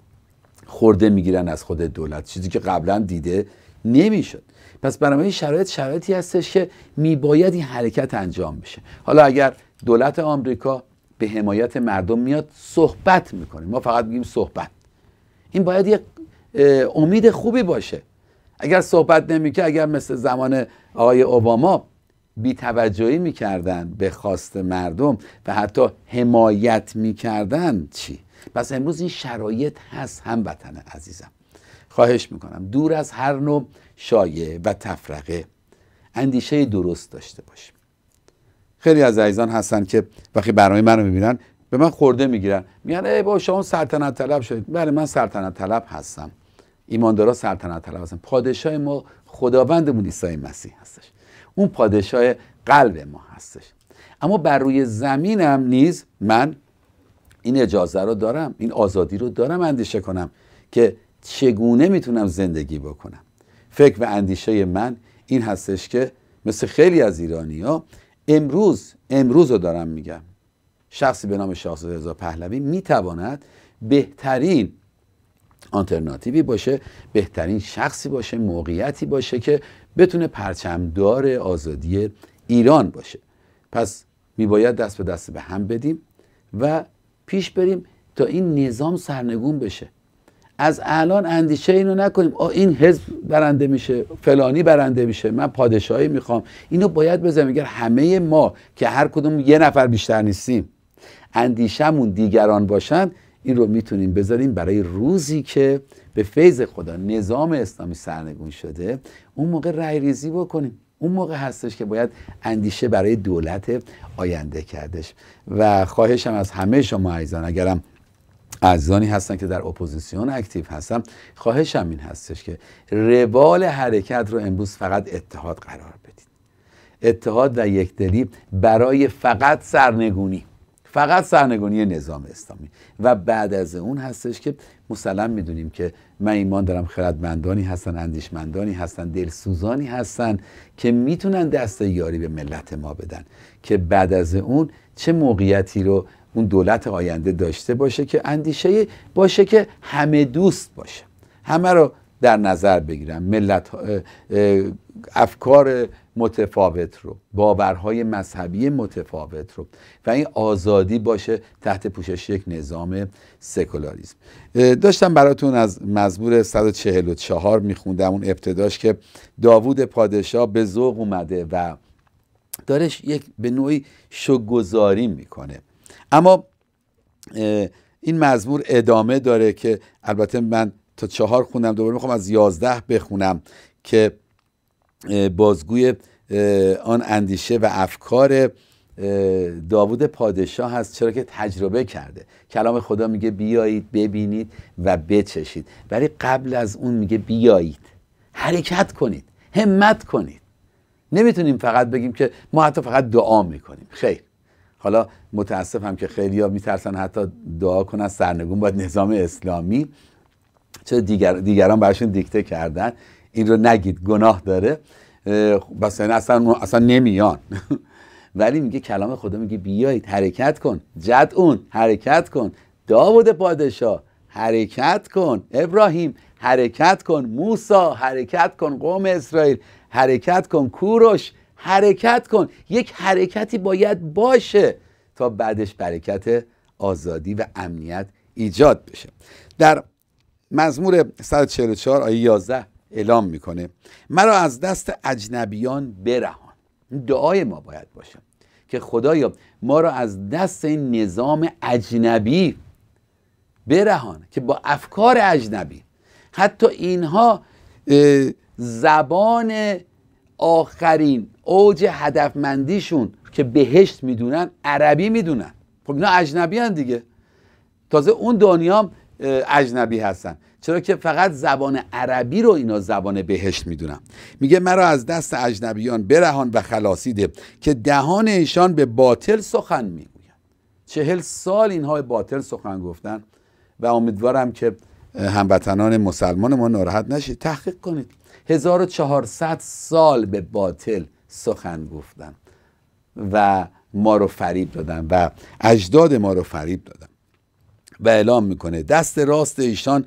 خورده می‌گیرن از خود دولت. چیزی که قبلا دیده نمی‌شد. پس برای شرایط شرایطی هستش که میباید این حرکت انجام بشه. حالا اگر دولت آمریکا به حمایت مردم میاد صحبت می‌کنه. ما فقط میگیم صحبت. این باید یک امید خوبی باشه. اگر صحبت نمی‌کرد اگر مثل زمان آقای اوباما بیتوجهی می‌کردن به خواست مردم و حتی حمایت می‌کردن چی؟ پس امروز این شرایط هست هم وطن عزیزم. خواهش می‌کنم دور از هر نوع شایعه و تفرقه اندیشه درست داشته باشیم. خیلی از عزیزان هستن که وقتی برنامه من رو می‌بینن به من خورده می‌گیرن. میگن ای با شما سلطنت طلب شدید. بله من سلطنت طلب هستم. ایماندارا سلطنت طلب هستن. پادشاه ما خداوندمون عیسی مسیح هستش. اون پادشاه قلب ما هستش. اما بر روی زمینم نیز من این اجازه رو دارم این آزادی رو دارم اندیشه کنم که چگونه می‌تونم زندگی بکنم. فکر و اندیشه من این هستش که مثل خیلی از ایرانی ها امروز امروز رو دارم میگم. شخصی به نام شاهزاده رضا پهلوی می‌تواند بهترین آنترناتیوی باشه بهترین شخصی باشه موقعیتی باشه که بتونه پرچمدار آزادی ایران باشه. پس میباید دست به دست به هم بدیم و پیش بریم تا این نظام سرنگون بشه. از الان اندیشه اینو نکنیم. آ این حزب برنده میشه فلانی برنده میشه. من پادشاهی می‌خوام. اینو باید بزنیم اگر همه ما که هر کدوم یه نفر بیشتر نیستیم اندیشمون دیگران باشن این رو می‌تونیم بذاریم برای روزی که به فیض خدا نظام اسلامی سرنگون شده اون موقع رای ریزی بکنیم. اون موقع هستش که باید اندیشه برای دولت آینده کردش. و خواهشم از همه شما عزیزان اگرم عزیزانی هستن که در اپوزیسیون active هستن. خواهشم این هستش که روال حرکت رو امروز فقط اتحاد قرار بدید. اتحاد و یکدلی برای فقط سرنگونی فقط سرنگونی نظام اسلامی. و بعد از اون هستش که مسلم می‌دونیم که من ایمان دارم خردمندانی هستن اندیشمندانی هستن دلسوزانی هستن که می‌تونن دست یاری به ملت ما بدن. که بعد از اون چه موقعیتی رو اون دولت آینده داشته باشه که اندیشه باشه که همه دوست باشه. همه رو در نظر بگیرم ملت افکار متفاوت رو باورهای مذهبی متفاوت رو. و این آزادی باشه تحت پوشش یک نظام سکولاریزم داشتم براتون از مزمور 144 میخوندم اون ابتداش که داوود پادشاه به ذوق اومده و دارش یک به نوعی شگذاری می‌کنه. اما این مزمور ادامه داره که البته من تا چهار خوندم دوباره می‌خوام از یازده بخونم که بازگوی آن اندیشه و افکار داوود پادشاه هست چرا که تجربه کرده. کلام خدا میگه بیایید ببینید و بچشید. ولی قبل از اون میگه بیایید. حرکت کنید همت کنید. نمی‌تونیم فقط بگیم که ما حتی فقط دعا می‌کنیم. خیر. حالا متاسفم که خیلی ها میترسن حتی دعا کنن. سرنگون باید نظام اسلامی چه دیگر دیگران براشون دیکته کردن. این رو نگید گناه داره. بس یعنی اصلا اصلا نمیان. <laughs> ولی میگه کلام خدا میگه بیایید حرکت کن. جد اون حرکت کن. داوود پادشاه حرکت کن. ابراهیم حرکت کن. موسا حرکت کن. قوم اسرائیل حرکت کن. کوروش حرکت کن. یک حرکتی باید باشه تا بعدش برکت آزادی و امنیت ایجاد بشه. در مزمور 144 آیه 11 اعلام می‌کنه مرا از دست اجنبیان برهان. دعای ما باید باشه که خدایا ما را از دست این نظام اجنبی برهان که با افکار اجنبی. حتی اینها زبان آخرین اوج هدفمندیشون که بهشت می‌دونن عربی می‌دونن. خب اینا اجنبی هن دیگه. تازه اون دنیا اجنبی هستن. چرا که فقط زبان عربی رو اینا زبان بهشت می‌دونن. میگه مرا از دست اجنبیان برهان و خلاصیده که دهان ایشان به باطل سخن می‌گوین چهل سال اینها باطل سخن گفتن و امیدوارم که هموطنان مسلمان ما ناراحت نشید. تحقیق کنید. 1400 سال به باطل سخن گفتن و ما رو فریب دادن و اجداد ما رو فریب دادن و اعلام می‌کنه دست راست ایشان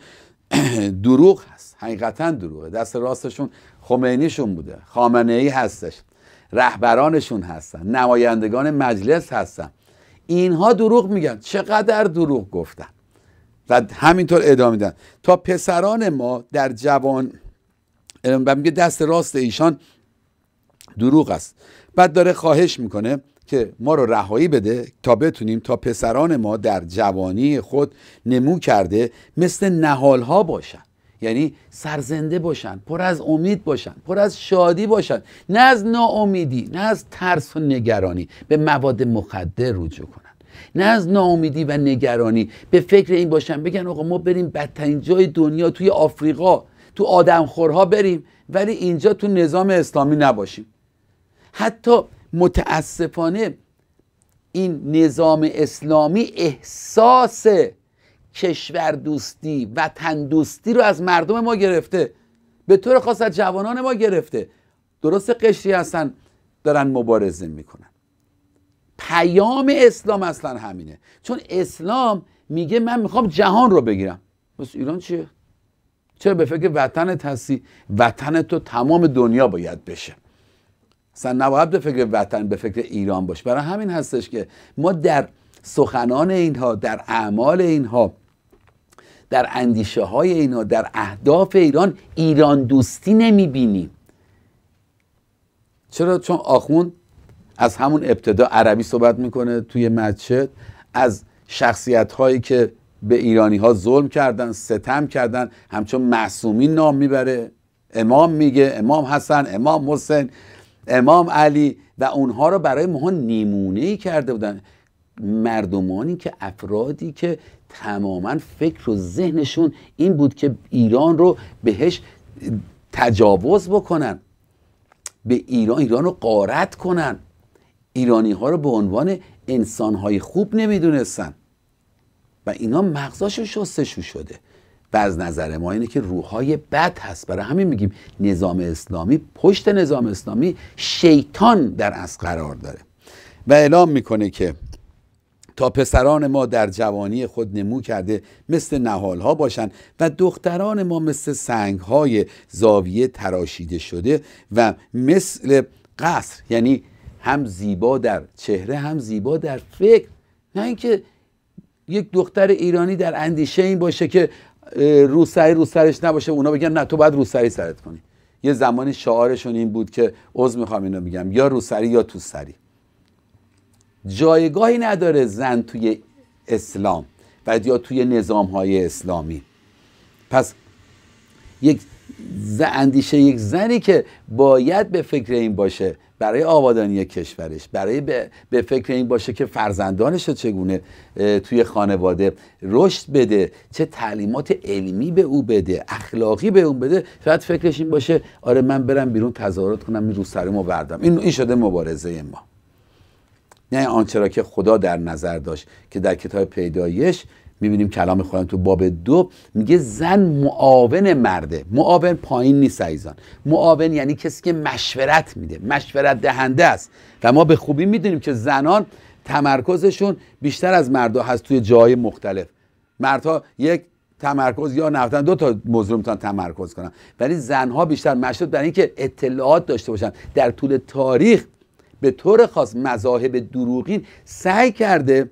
<clears throat> دروغ هست. حقیقتا دروغه. دست راستشون خمینیشون بوده. خامنه ای هستش. رهبرانشون هستن. نمایندگان مجلس هستن. اینها دروغ میگن. چقدر دروغ گفتن؟ و همینطور ادامه میدن. تا پسران ما در جوان و میگه دست راست ایشان دروغ است. بعد داره خواهش می‌کنه که ما رو رهایی بده تا بتونیم تا پسران ما در جوانی خود نمو کرده مثل نهال ها باشن. یعنی سرزنده باشن پر از امید باشن پر از شادی باشن. نه از ناامیدی نه از ترس و نگرانی. به مواد مخدر رجوع کنن. نه از ناامیدی و نگرانی. به فکر این باشن بگن آقا ما بریم بدترین جای دنیا توی آفریقا. تو آدمخورها بریم ولی اینجا تو نظام اسلامی نباشیم. حتی متاسفانه این نظام اسلامی احساس کشور دوستی وطن دوستی رو از مردم ما گرفته. به طور خاص از جوانان ما گرفته. درست قشری هستن دارن مبارزه می‌کنن. پیام اسلام اصلا همینه. چون اسلام میگه من می‌خوام جهان رو بگیرم. بس ایران چیه؟ چرا به فکر وطنت هستی؟ وطن تو تمام دنیا باید بشه. اصلا نباید به فکر وطن به فکر ایران باش برای همین هستش که ما در سخنان اینها در اعمال اینها در اندیشه های اینها در اهداف ایران ایران دوستی نمی بینیم چرا؟ چون آخوند از همون ابتدا عربی صحبت می‌کنه توی مسجد از شخصیت هایی که به ایرانی ها ظلم کردن ستم کردن. همچون معصومین نام می‌بره. امام میگه امام حسن امام حسین امام علی و اونها رو برای ما نمونه ای کرده بودن. مردمانی که افرادی که تماما فکر و ذهنشون این بود که ایران رو بهش تجاوز بکنن به ایران ایران رو قارت کنن. ایرانی ها رو به عنوان انسان های خوب نمی‌دونستن. و اینا مغزاشون شستشو شده. و از نظر ما اینه که روحای بد هست. برای همین میگیم نظام اسلامی پشت نظام اسلامی شیطان در اصل قرار داره. و اعلام می‌کنه که تا پسران ما در جوانی خود نمو کرده مثل نهال ها باشند و دختران ما مثل سنگ های زاویه تراشیده شده و مثل قصر یعنی هم زیبا در چهره هم زیبا در فکر. نه اینکه یک دختر ایرانی در اندیشه این باشه که روسری رو سرش نباشه اونا بگن نه تو باید روسری سرت کنی. یه زمانی شعارشون این بود که عضو می‌خوام اینو میگم یا روسری یا تو سری جایگاهی نداره زن توی اسلام و یا توی نظام های اسلامی. پس یک اندیشه یک زنی که باید به فکر این باشه برای آبادانی کشورش برای به فکر این باشه که فرزندانش رو چگونه توی خانواده رشد بده چه تعلیمات علمی به او بده اخلاقی به اون بده شاید فکرش این باشه آره من برم بیرون تظاهرات کنم این رو سرمو بردم این این شده مبارزه ما. نه آنچه را که خدا در نظر داشت که در کتاب پیدایش می‌بینیم کلام خدا تو باب دو میگه زن معاون مرده. معاون پایین نیست عزیزان. معاون یعنی کسی که مشورت میده. مشورت دهنده است. و ما به خوبی می‌دونیم که زنان تمرکزشون بیشتر از مردها هست توی جای مختلف. مردها یک تمرکز یا نفتن دو تا موضوع می‌تونن تمرکز کنن. ولی زنها بیشتر مشروط برای اینکه اطلاعات داشته باشن. در طول تاریخ به طور خاص مذاهب دروغین سعی کرده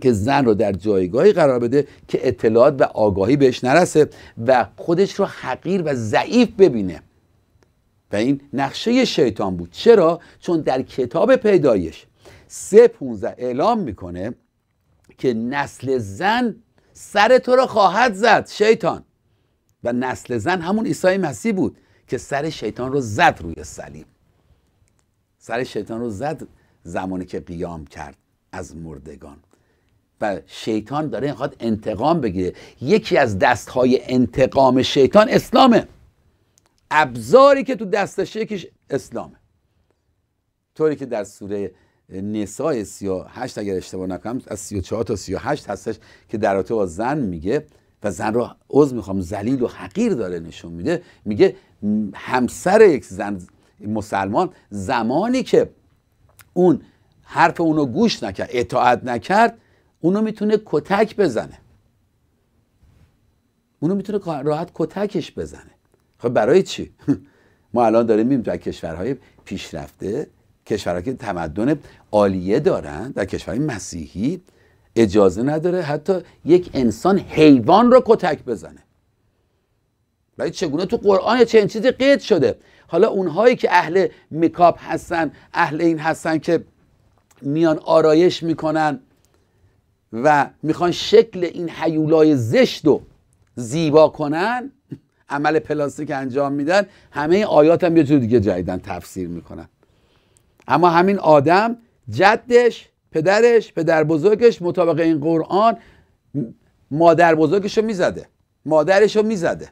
که زن رو در جایگاهی قرار بده که اطلاعات و آگاهی بهش نرسه و خودش رو حقیر و ضعیف ببینه. و این نقشه شیطان بود. چرا؟ چون در کتاب پیدایش سه پونزه اعلام می‌کنه که نسل زن سر تو رو خواهد زد شیطان. و نسل زن همون عیسی مسیح بود که سر شیطان رو زد روی صلیب. سر شیطان رو زد زمانی که قیام کرد از مردگان. و شیطان داره می‌خواد انتقام بگیره. یکی از دستهای انتقام شیطان اسلامه. ابزاری که تو دستش یکیش اسلامه. طوری که در سوره نسای 38 اگر اشتباه نکنم از 34 تا 38 هستش که در با زن میگه و زن رو عضو می‌خوام ذلیل و حقیر داره نشون میده. میگه همسر یک زن مسلمان زمانی که اون حرف اونو گوش نکرد اطاعت نکرد اونو می‌تونه کتک بزنه. اونو می‌تونه راحت کتکش بزنه. خب برای چی؟ <laughs> ما الان داریم می‌بینیم در کشورهای پیشرفته کشورهایی که تمدن عالیه دارن در کشورهای مسیحی اجازه نداره حتی یک انسان حیوان رو کتک بزنه. برای چگونه تو قرآن چه چیزی قید شده؟ حالا اونهایی که اهل مکاب هستن اهل این هستن که میان آرایش می‌کنن و می‌خوان شکل این حیولای زشت رو زیبا کنن عمل پلاستیک انجام میدن همه آیات هم یه جور دیگه جایدن تفسیر می‌کنن. اما همین آدم جدش پدرش پدر بزرگش مطابق این قرآن مادر بزرگش رو می‌زده مادرش رو می‌زده.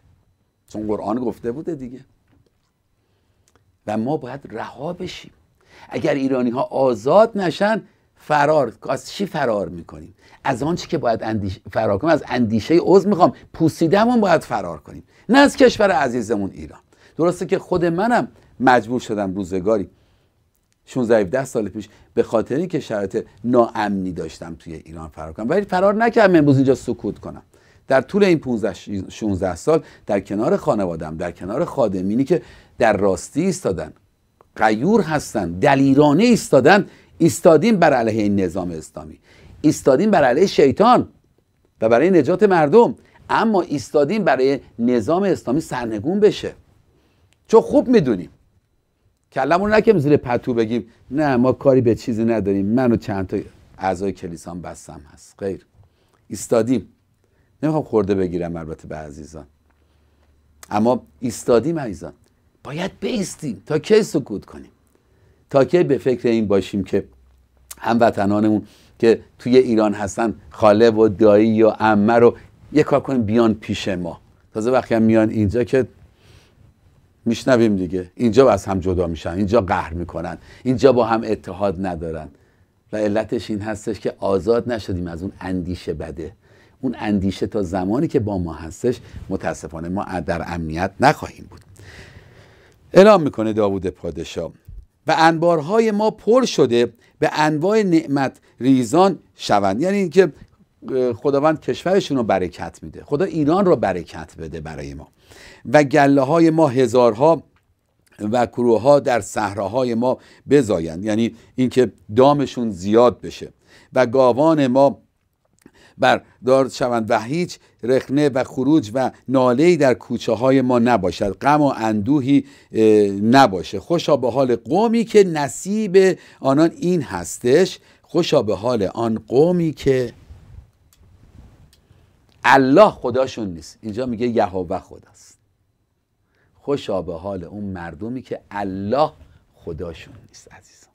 چون قرآن گفته بوده دیگه. و ما باید رها بشیم. اگر ایرانی ها آزاد نشن فرار از چی فرار می‌کنیم؟ از آنچه که باید اندیش... فرار کنیم از اندیشه عضو می‌خوام. پوسیدمون باید فرار کنیم. نه از کشور عزیزمون ایران. درسته که خود منم مجبور شدم روزگاری 16 17 سال پیش به خاطر اینکه شرایط ناامنی داشتم توی ایران فرار کنم. ولی فرار نکردم امروز اینجا سکوت کنم. در طول این 15 16 سال در کنار خانوادم در کنار خادمینی که در راستی ایستادن غیور هستن دلیرانه ایستادن ایستادیم بر علیه این نظام اسلامی. ایستادیم بر علیه شیطان و برای نجات مردم. اما ایستادیم برای نظام اسلامی سرنگون بشه. چون خوب می‌دونیم. کلمون نکیم زیر پتو بگیم نه ما کاری به چیزی نداریم. من و چند تا اعضای کلیسان بستم هست. غیر. ایستادیم. نمی‌خوام خورده بگیرم البته به عزیزان. اما ایستادیم عزیزان. باید بیستیم تا کی سکوت کنیم؟ تا کی به فکر این باشیم که هموطنانمون که توی ایران هستن خاله و دایی یا عمه رو یه کار کنیم بیان پیش ما. تازه وقتی هم میان اینجا که میشنویم دیگه. اینجا از هم جدا میشن اینجا قهر می‌کنن اینجا با هم اتحاد ندارن. و علتش این هستش که آزاد نشدیم از اون اندیشه بده. اون اندیشه تا زمانی که با ما هستش متاسفانه ما در امنیت نخواهیم بود. اعلام می‌کنه داوود پادشاه. و انبارهای ما پر شده به انواع نعمت ریزان شوند. یعنی اینکه خداوند کشورشون رو برکت میده. خدا ایران رو برکت بده برای ما. و گله های ما هزارها و کروها در صحراهای ما بزایند. یعنی اینکه دامشون زیاد بشه. و گاوان ما بردار شوند و هیچ رخنه و خروج و ناله در کوچه های ما نباشد. غم و اندوهی نباشه. خوشا به حال قومی که نصیب آنان این هستش. خوشا به حال آن قومی که الله خداشون نیست. اینجا میگه یهوه خداست. خوشا به حال اون مردمی که الله خداشون نیست عزیزان.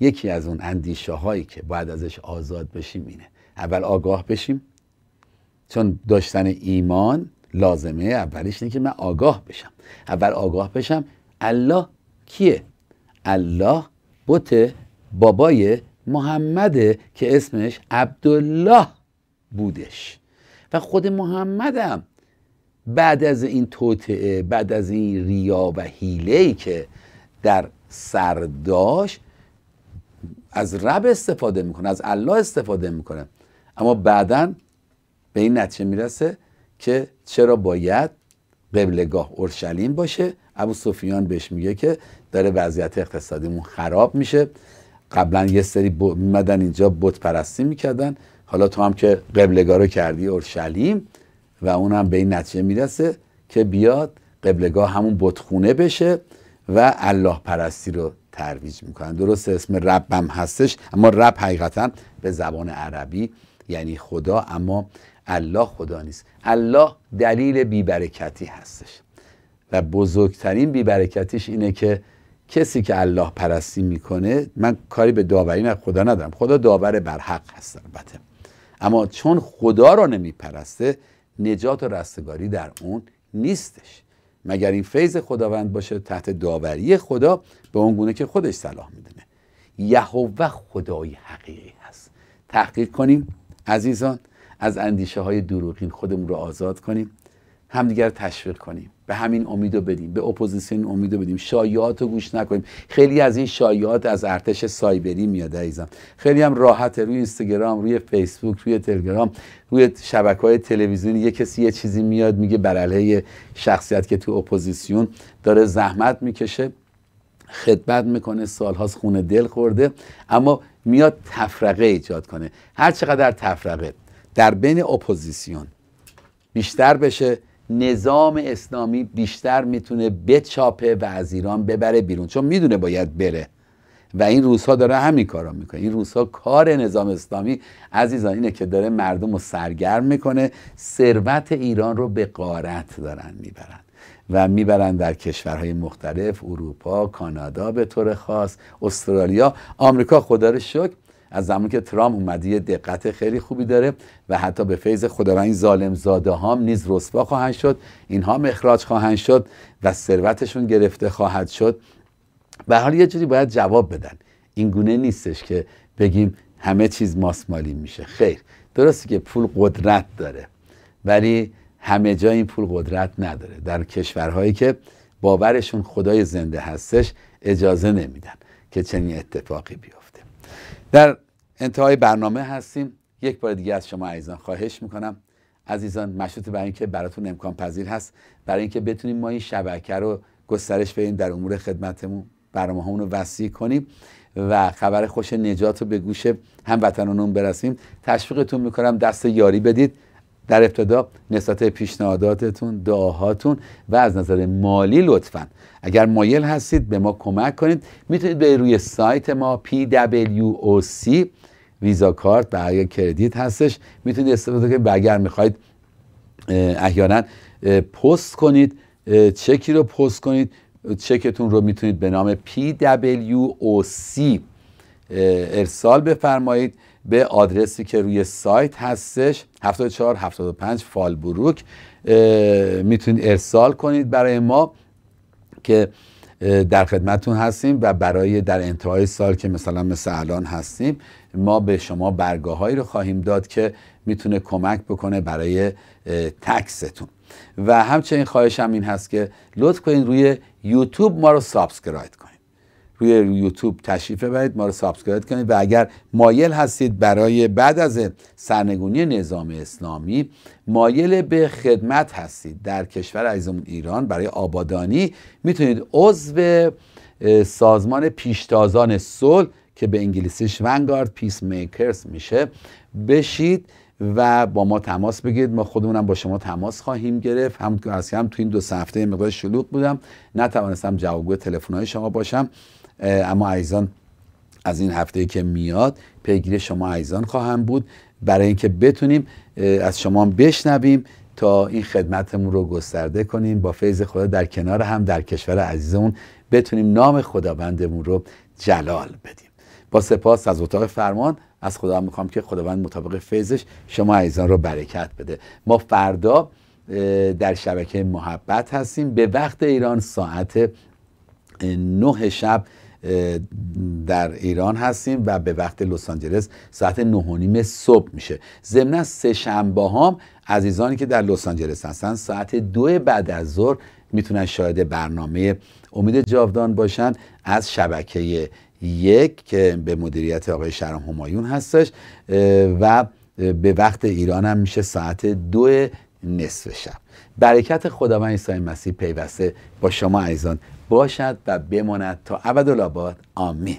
یکی از اون اندیشه هایی که باید ازش آزاد بشیم اینه اول آگاه بشیم. چون داشتن ایمان لازمه اولیش اینه که من آگاه بشم. اول آگاه بشم الله کیه؟ الله بوت بابای محمده که اسمش عبدالله بودش. و خود محمدم بعد از این توطعه بعد از این ریا و حیله که در سر داشت از رب استفاده می‌کنه از الله استفاده می‌کنه. اما بعدا به این نتیجه می‌رسه که چرا باید قبلگاه اورشلیم باشه؟ ابو سفیان بهش میگه که داره وضعیت اقتصادیمون خراب میشه. قبلا یه سری میمدن اینجا بت پرستی می‌کردن. حالا تو هم که قبلگاه رو کردی اورشلیم و اون هم به این نتیجه می‌رسه که بیاد قبلگاه همون بتخونه بشه و الله پرستی رو ترویج می‌کنن درست اسم ربم هستش اما رب حقیقتا به زبان عربی یعنی خدا اما الله خدا نیست. الله دلیل بیبرکتی هستش. و بزرگترین بیبرکتیش اینه که کسی که الله پرستی می‌کنه من کاری به داوری نه خدا ندارم. خدا داور بر حق هست البته. اما چون خدا را نمیپرسته نجات و رستگاری در اون نیستش. مگر این فیض خداوند باشه تحت داوری خدا به اون گونه که خودش صلاح می‌دونه. یهوه خدای حقیقی هست. تحقیق کنیم. عزیزان از اندیشه های دروغین خودمون رو آزاد کنیم همدیگر تشویق کنیم. به همین امیدو بدیم به اپوزیسیون امیدو بدیم. شایعات رو گوش نکنیم. خیلی از این شایعات از ارتش سایبری میاد عزیزم خیلی هم راحت روی اینستاگرام روی فیسبوک روی تلگرام روی شبکه های تلویزیونی یه کسی یه چیزی میاد میگه بر علیه شخصیت که تو اپوزیسیون داره زحمت می‌کشه خدمت می‌کنه سالهاست خون دل خورده. اما میاد تفرقه ایجاد کنه. هر چقدر تفرقه در بین اپوزیسیون بیشتر بشه نظام اسلامی بیشتر می‌تونه بچاپه و از ایران ببره بیرون. چون می‌دونه باید بره. و این روزها داره همین کارا می‌کنه. این روزها کار نظام اسلامی عزیزان اینه که داره مردم رو سرگرم می‌کنه. ثروت ایران رو به قارت دارن می‌برن. و می‌برن در کشورهای مختلف اروپا کانادا به طور خاص استرالیا. آمریکا خدا رو شکر از زمانی که ترامپ اومده یه دقت خیلی خوبی داره و حتی به فیض خداوند ظالم زاده ها نیز رسوا خواهند شد. اینها مخراج خواهند شد و ثروتشون گرفته خواهد شد. به حال یه جوری باید جواب بدن. این گونه نیستش که بگیم همه چیز ماسمالی میشه. خیر درسته که پول قدرت داره ولی همه جا این پول قدرت نداره. در کشورهایی که باورشون خدای زنده هستش اجازه نمیدن که چنین اتفاقی بیفته. در انتهای برنامه هستیم. یک بار دیگه از شما عزیزان خواهش می‌کنم. عزیزان مشروط بر اینکه براتون امکان پذیر هست برای اینکه بتونیم ما این شبکه رو گسترش بدیم در امور خدمتمون برنامه رو وسیع کنیم و خبر خوش نجات رو به گوش هموطنانمون برسیم. تشویقتون می‌کنم دست یاری بدید. در ابتدا نسبت پیشنهاداتتون دعاهاتون و از نظر مالی لطفا. اگر مایل هستید به ما کمک کنید می‌تونید به روی سایت ما PWOC ویزا کارت و اگر کردیت هستش. می‌تونید استفاده کنید و اگر می‌خواید احیانا پست کنید چکی رو پست کنید. چکتون رو می‌تونید به نام PWOC ارسال بفرمایید. به آدرسی که روی سایت هستش 74 75 فالبروک. می‌تونید ارسال کنید برای ما که در خدمتون هستیم و برای در انتهای سال که مثلا مثل الان هستیم ما به شما برگاه هایی رو خواهیم داد که می‌تونه کمک بکنه برای tax تون. و همچنین خواهشم این هست که لطف کنید روی یوتیوب ما رو subscribe کنید. روی یوتیوب تشریف ببرید ما رو subscribe کنید و اگر مایل هستید برای بعد از سرنگونی نظام اسلامی مایل به خدمت هستید. در کشور عزیزمون ایران برای آبادانی می‌تونید عضو سازمان پیشتازان صلح که به انگلیسیش ونگارد پیس میکرز میشه بشید و با ما تماس بگیرید. ما خودمونم با شما تماس خواهیم گرفت. هم که هم تو این دو هفته مقدار شلوغ بودم. نتوانستم جوابگوی تلفن های شما باشم. اما عزیزان از این هفته که میاد پیگیر شما عزیزان خواهم بود. برای اینکه بتونیم از شما بشنویم تا این خدمتمون رو گسترده کنیم. با فیض خدا در کنار هم در کشور عزیزمون بتونیم نام خداوندمون رو جلال بدیم. با سپاس از اتاق فرمان از خدا می‌خوام که خداوند مطابق فیضش شما عزیزان رو برکت بده. ما فردا در شبکه محبت هستیم. به وقت ایران ساعت نه شب در ایران هستیم و به وقت لس آنجلس ساعت نه نیم صبح میشه. ضمن سه شنبه هم عزیزانی که در لس آنجلس هستن ساعت دو بعد از ظهر می‌تونن شاهد برنامه امید جاودان باشن از شبکه یک که به مدیریت آقای شرم همایون هستش و به وقت ایران هم میشه ساعت دو نصف شب. برکت خداوند عیسی مسیح پیوسته با شما عزیزان باشد و بماند تا ابدالآباد آمین.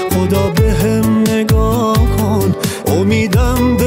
خدا به هم نگاه کن. امیدم